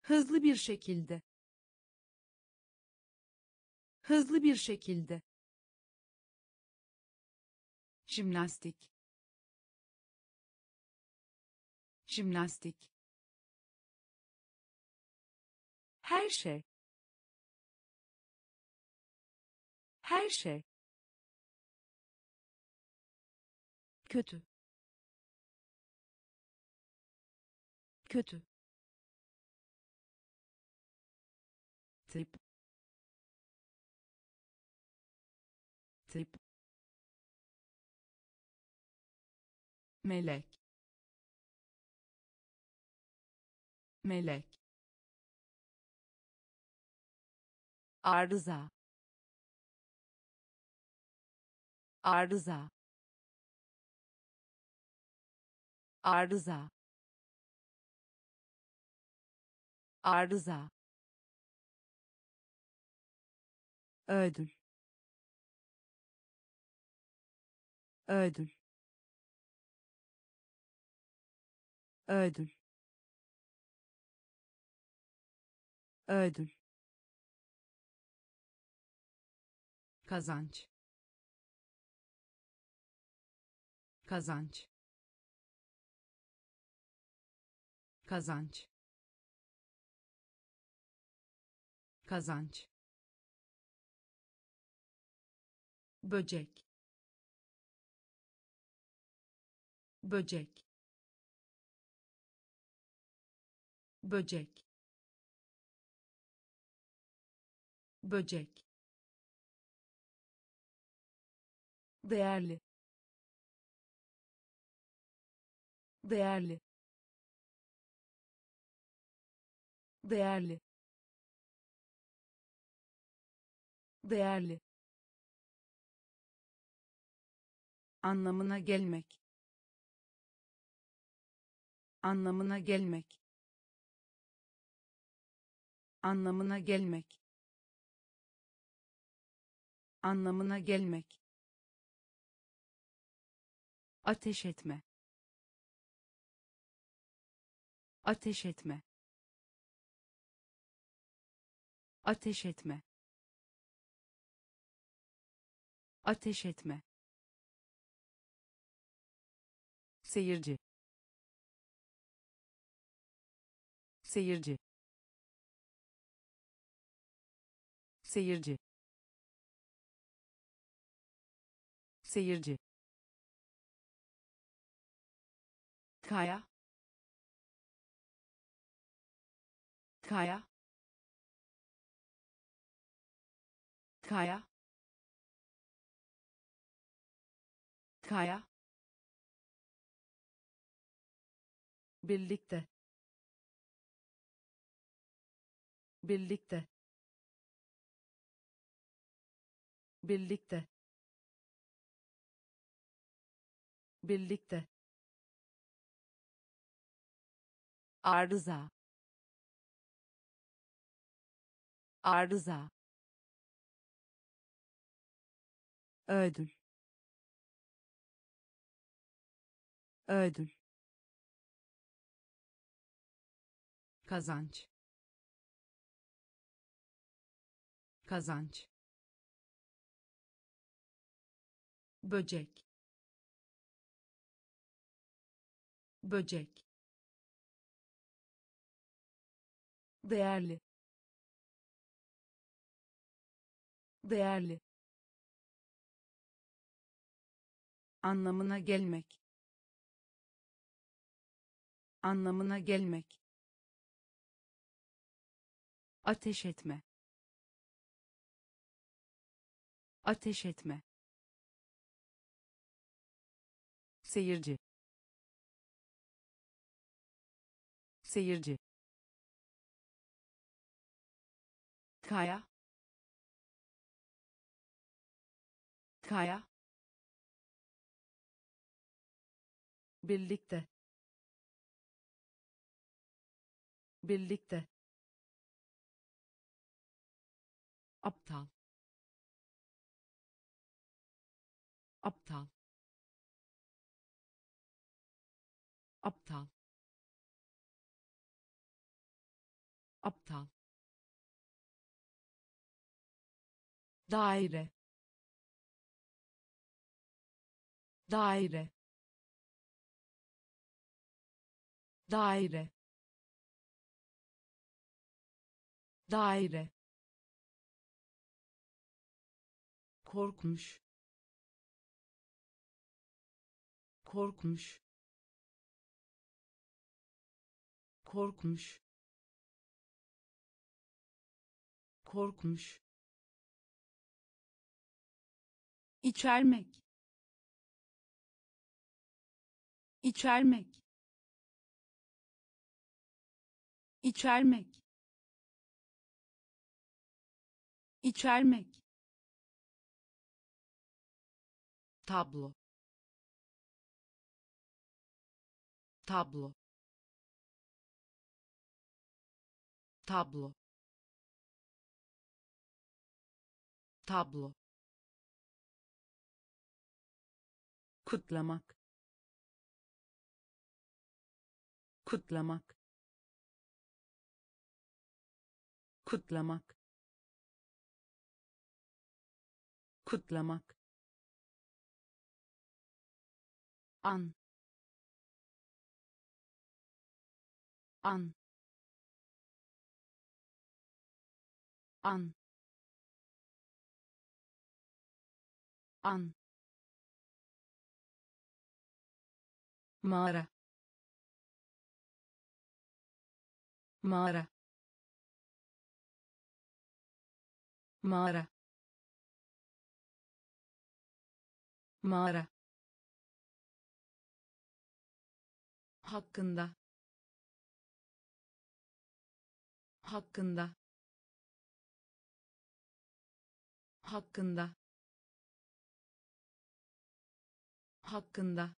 Hızlı bir şekilde. Hızlı bir şekilde. Jimnastik. Jimnastik. Her şey. Her şey kötü. Kötü. Tip tip melek. Melek. Arıza. Arıza arıza arıza ödül ödül ödül ödül. Kazanç kazanç kazanç. Kazanç. Böcek. Böcek. Böcek. Böcek. Değerli. Değerli değerli değerli anlamına gelmek anlamına gelmek anlamına gelmek anlamına gelmek ateş etme ateş etme ateş etme. Ateş etme. Seyirci. Seyirci. Seyirci. Seyirci. Kaya. Kaya kaya. Kaya. Birlikte. Birlikte. Birlikte. Birlikte. Arıza. Arıza ödül ödül kazanç. Kazanç. Böcek. Böcek. Değerli. Değerli anlamına gelmek. Anlamına gelmek. Ateş etme. Ateş etme. Seyirci. Seyirci. Kaya. Kaya birlikte. Birlikte. Aptal. Aptal. Aptal. Aptal. Daire. Daire daire. Daire. Korkmuş. Korkmuş. Korkmuş. Korkmuş. İçermek. İçermek içermek. İçermek. Tablo. Tablo. Tablo. Tablo. Kutlamak. Kutlamak kutlamak. Kutlamak. An. An. An. An. Mağara. Mağara mağara. Mağara. Hakkında. Hakkında. Hakkında. Hakkında.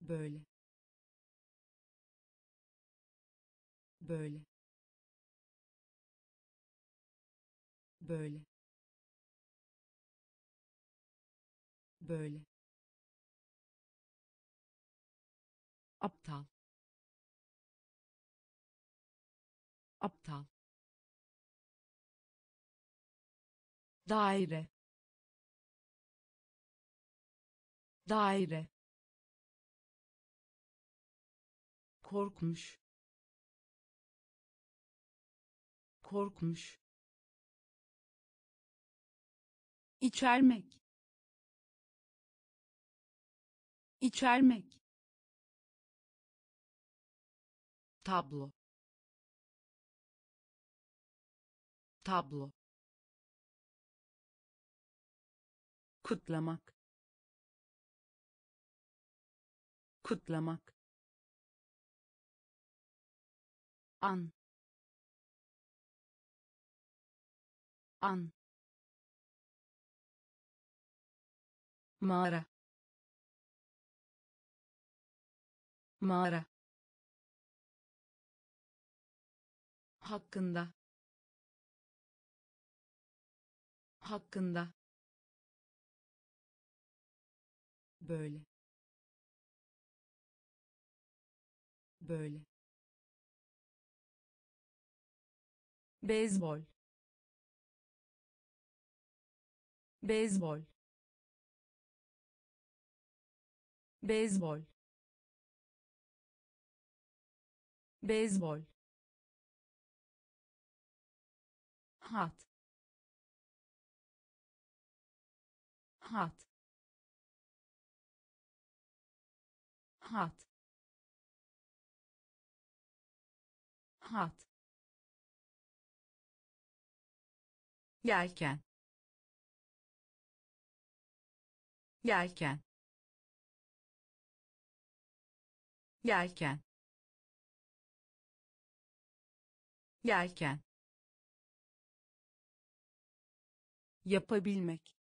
Böyle. Böyle böyle. Böyle. Aptal. Aptal. Daire. Daire. Korkmuş. Korkmuş içermek. İçermek. Tablo. Tablo. Kutlamak. Kutlamak. An. An mağara. Mağara. Hakkında. Hakkında. Böyle. Böyle. Beyzbol. Beyzbol beyzbol. Beyzbol. Hat. Hat. Hat. Hat. Yelken. Yelken yelken. Yelken. Yapabilmek.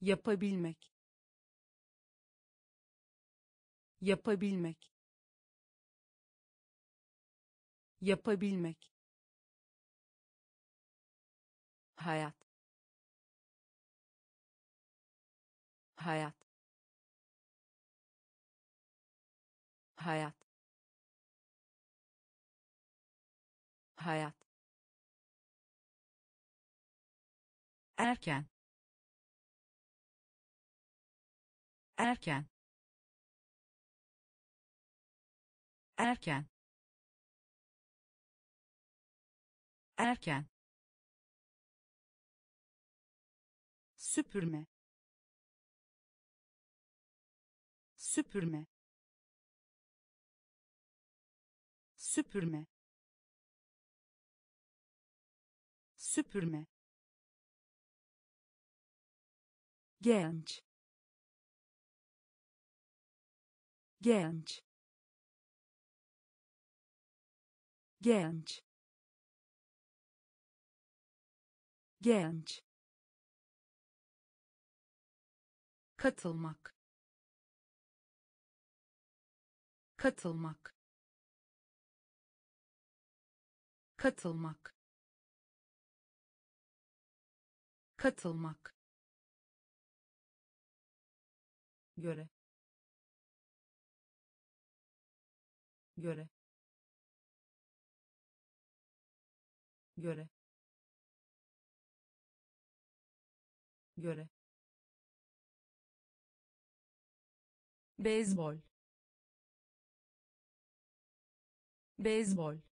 Yapabilmek. Yapabilmek. Yapabilmek. Hayat. Hayat hayat. Hayat. Erken. Erken. Erken. Erken. Süpürme. Süpürme süpürme süpürme genç genç genç genç. Katılmak katılmak katılmak. Katılmak. Göre. Göre. Göre. Göre. Beyzbol. Beyzbol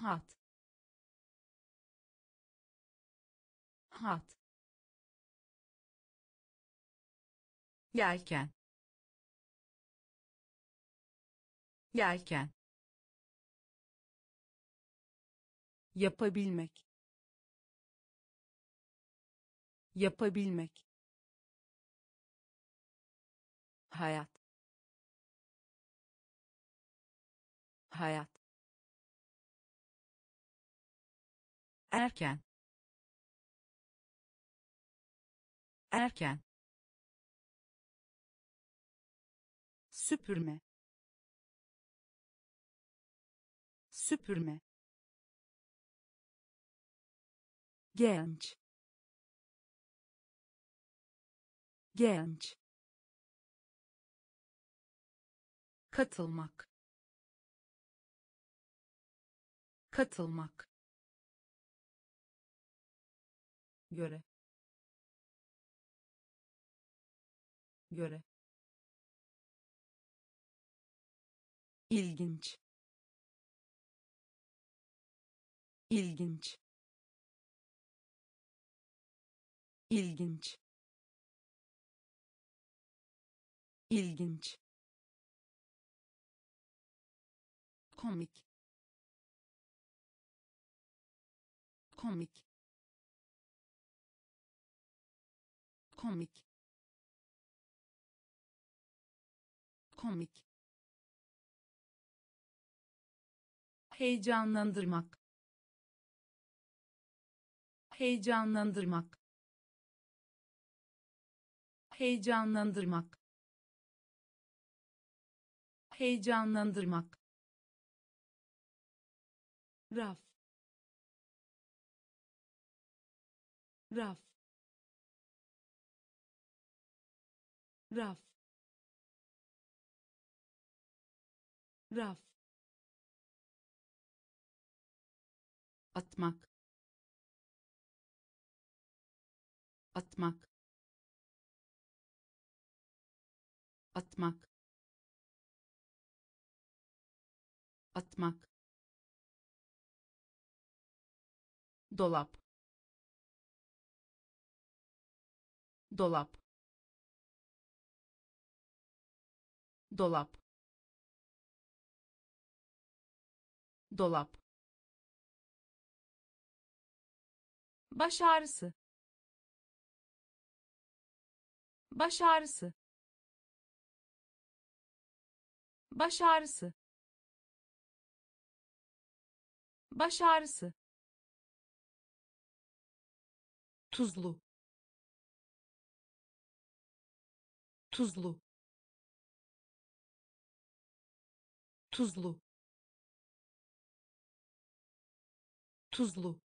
hat. Hat. Yelken. Yelken. Yapabilmek. Yapabilmek. Hayat. Hayat erken. Erken. Süpürme. Süpürme. Genç. Genç. Katılmak. Katılmak göre. Göre. İlginç. İlginç. İlginç. İlginç. Komik. Komik komik. Komik. Heyecanlandırmak. Heyecanlandırmak. Heyecanlandırmak. Heyecanlandırmak. Raf. Raf raf. Raf. Atmak. Atmak. Atmak. Atmak. Dolap. Dolap dolap. Dolap. Baş ağrısı. Baş ağrısı. Baş ağrısı. Baş ağrısı. Tuzlu. Tuzlu tuzlu. Tuzlu.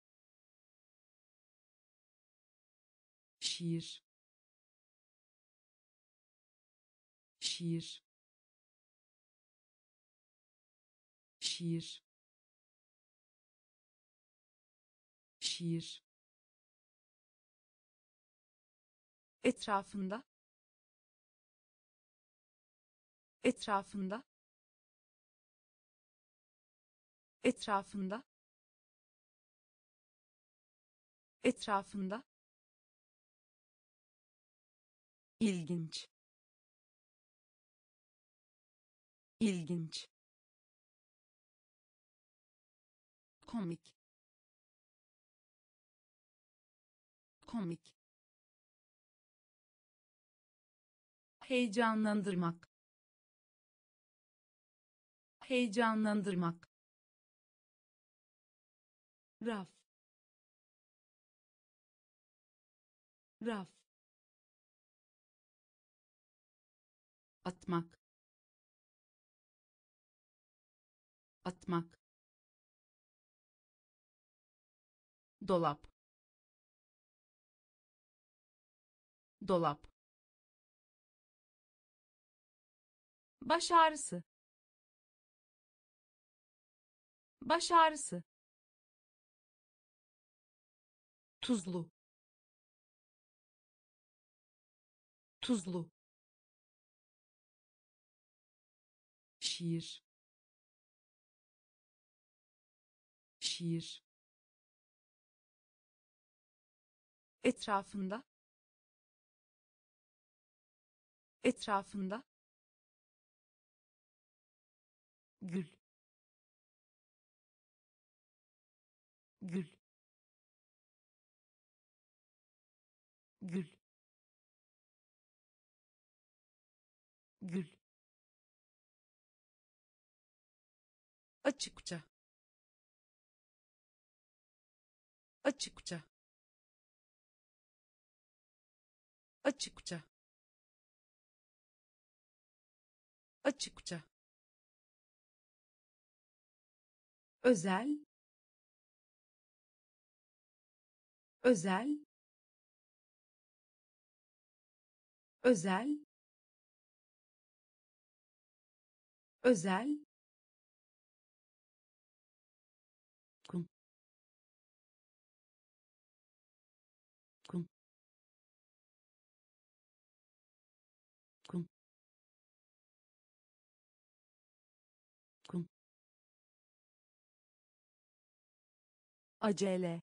Şiir. Şiir. Şiir. Şiir. Etrafında. Etrafında etrafında etrafında ilginç ilginç komik komik heyecanlandırmak heyecanlandırmak raf. Raf. Atmak. Atmak. Dolap. Dolap. Baş ağrısı. Baş ağrısı tuzlu. Tuzlu. Şiir. Şiir. Etrafında. Etrafında. Gül. Gül gül. Gül. Açıkça. Açıkça. Açıkça. Açıkça. Özel. Özel özel. Özel. Acele.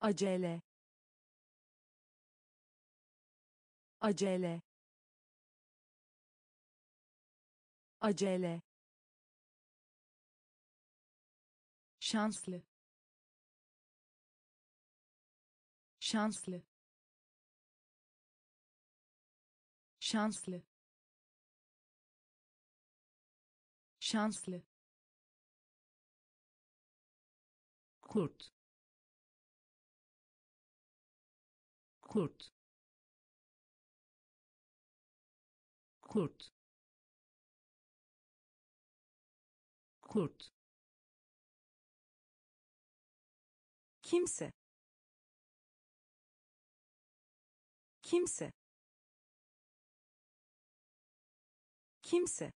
Acele acele. Acele. Şanslı. Şanslı. Şanslı. Şanslı. Kurt. Kurt kurt. Kurt. Kimse. Kimse. Kimse.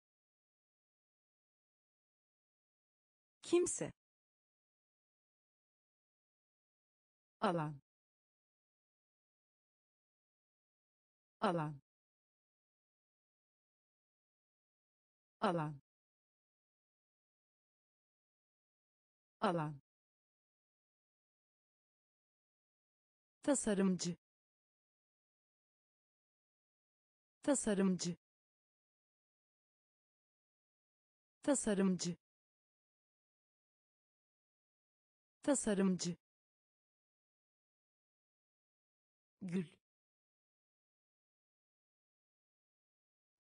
Kimse. Alan. Alan alan. Alan. Tasarımcı. Tasarımcı. Tasarımcı. Tasarımcı. Gül.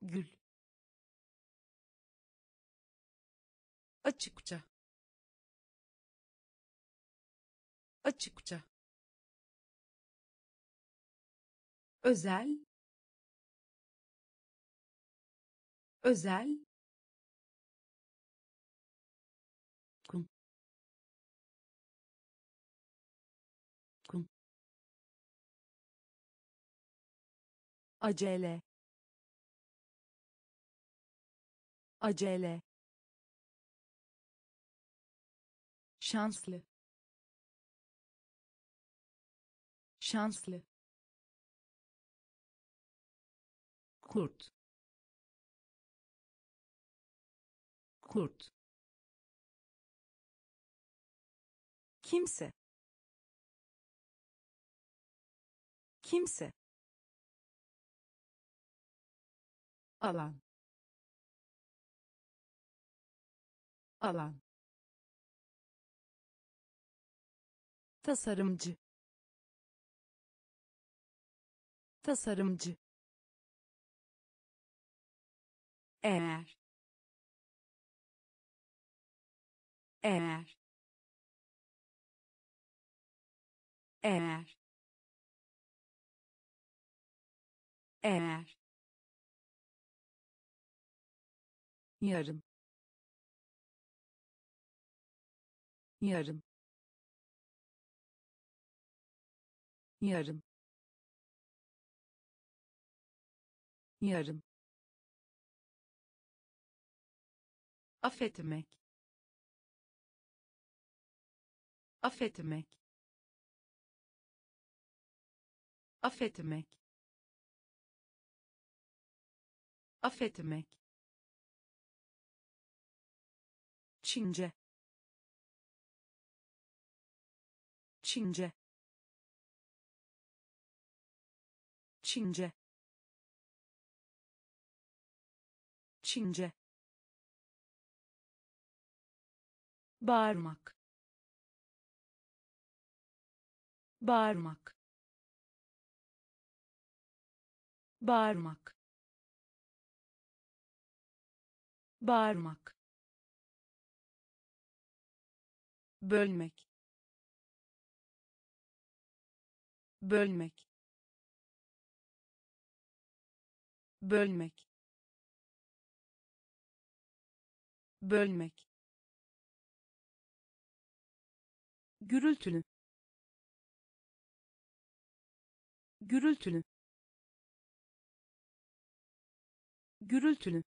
Gül açıkça. Açıkça. Özel. Özel. Kum. Kum. Acele. Acele şanslı. Şanslı. Kurt. Kurt. Kimse. Kimse. Alan. Alan tasarımcı tasarımcı eğer eğer eğer eğer. yarım yarım yarım. Yarım. Affetmek. Affetmek. Affetmek. Affetmek. Çince. Çince Çince. Çince. Bağırmak. Bağırmak. Bağırmak. Bağırmak. Bölmek. Bölmek bölmek. Bölmek. Gürültülü. Gürültülü. Gürültülü.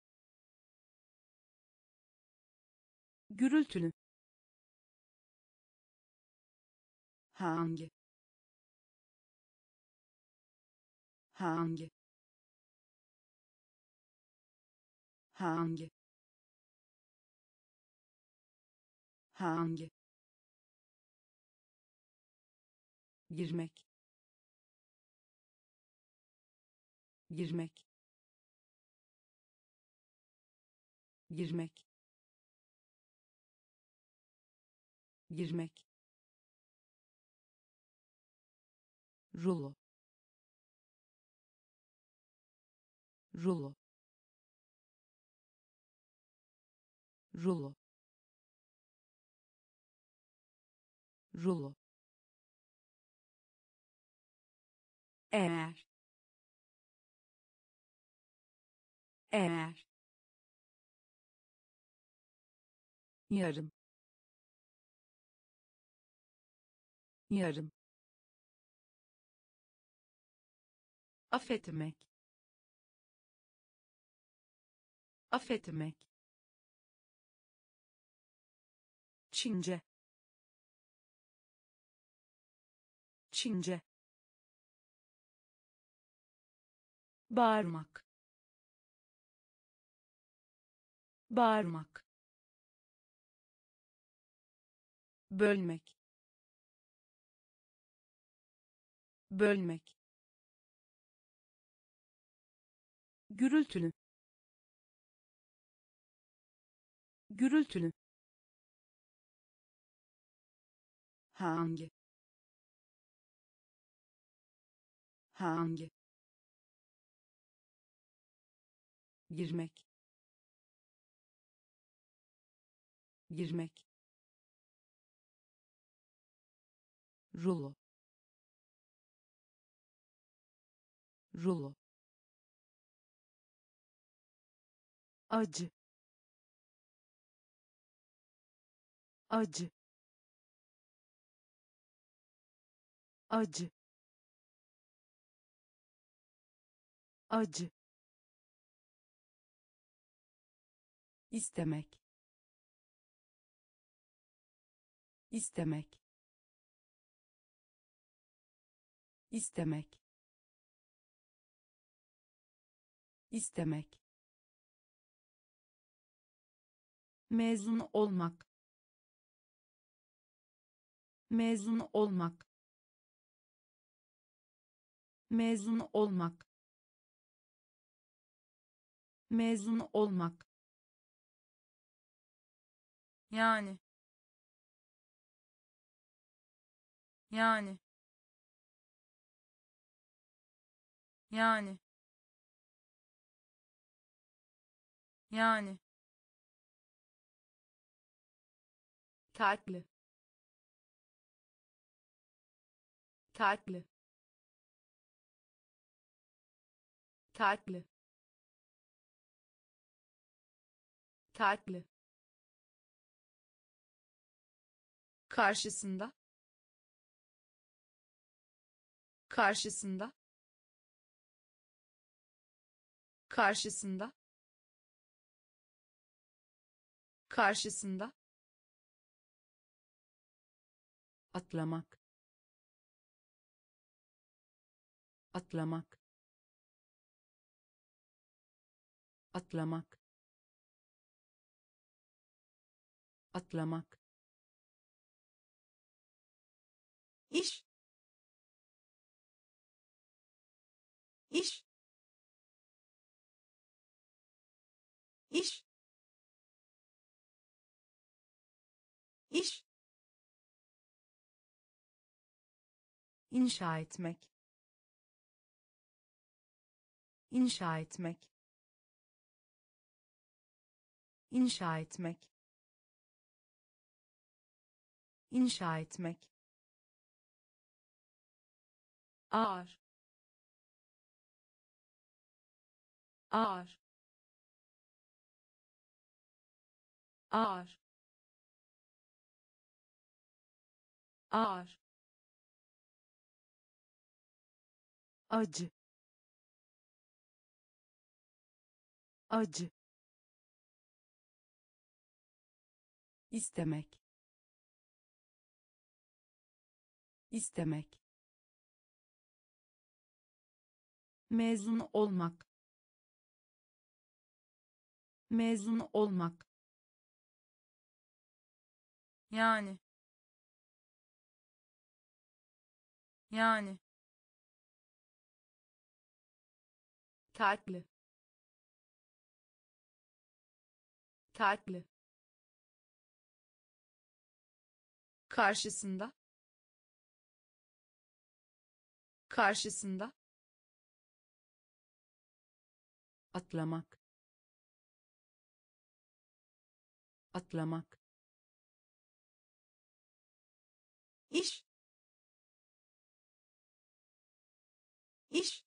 Gürültülü. Hangi? Hangi hangi? Hangi? Girmek. Girmek. Girmek. Girmek. Rulo. Rulo rulo. Rulo. Eğer. Eğer. Yarım. Yarım. Affetmek. Affetmek Çince. Çince. Bağırmak. Bağırmak. Bölmek. Bölmek. Gürültülü. Gürültülü hangi? Hangi? Girmek. Girmek. Rulo. Rulo. Acı. Acı acı. Acı. İstemek. İstemek. İstemek. İstemek. Mezun olmak. Mezun olmak mezun olmak. Mezun olmak. Yani. Yani. Yani. Yani. Tatlı tatlı tatlı. Tatlı. Karşısında. Karşısında. Karşısında. Karşısında. Atlamak. Atlamak atlamak. Atlamak. İş. İş. İş. İş. İnşa etmek. İnşa etmek inşa etmek. İnşa etmek. Ağır. Ağır. Ağır. Ağır. Acı. Acı istemek. İstemek. Mezun olmak. Mezun olmak. Yani. Yani. Tatlı tatlı karşısında. Karşısında. Atlamak. Atlamak. İş. İş.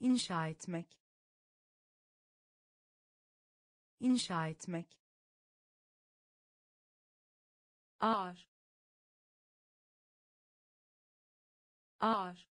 İnşa etmek. İnşa etmek ağır. Ağır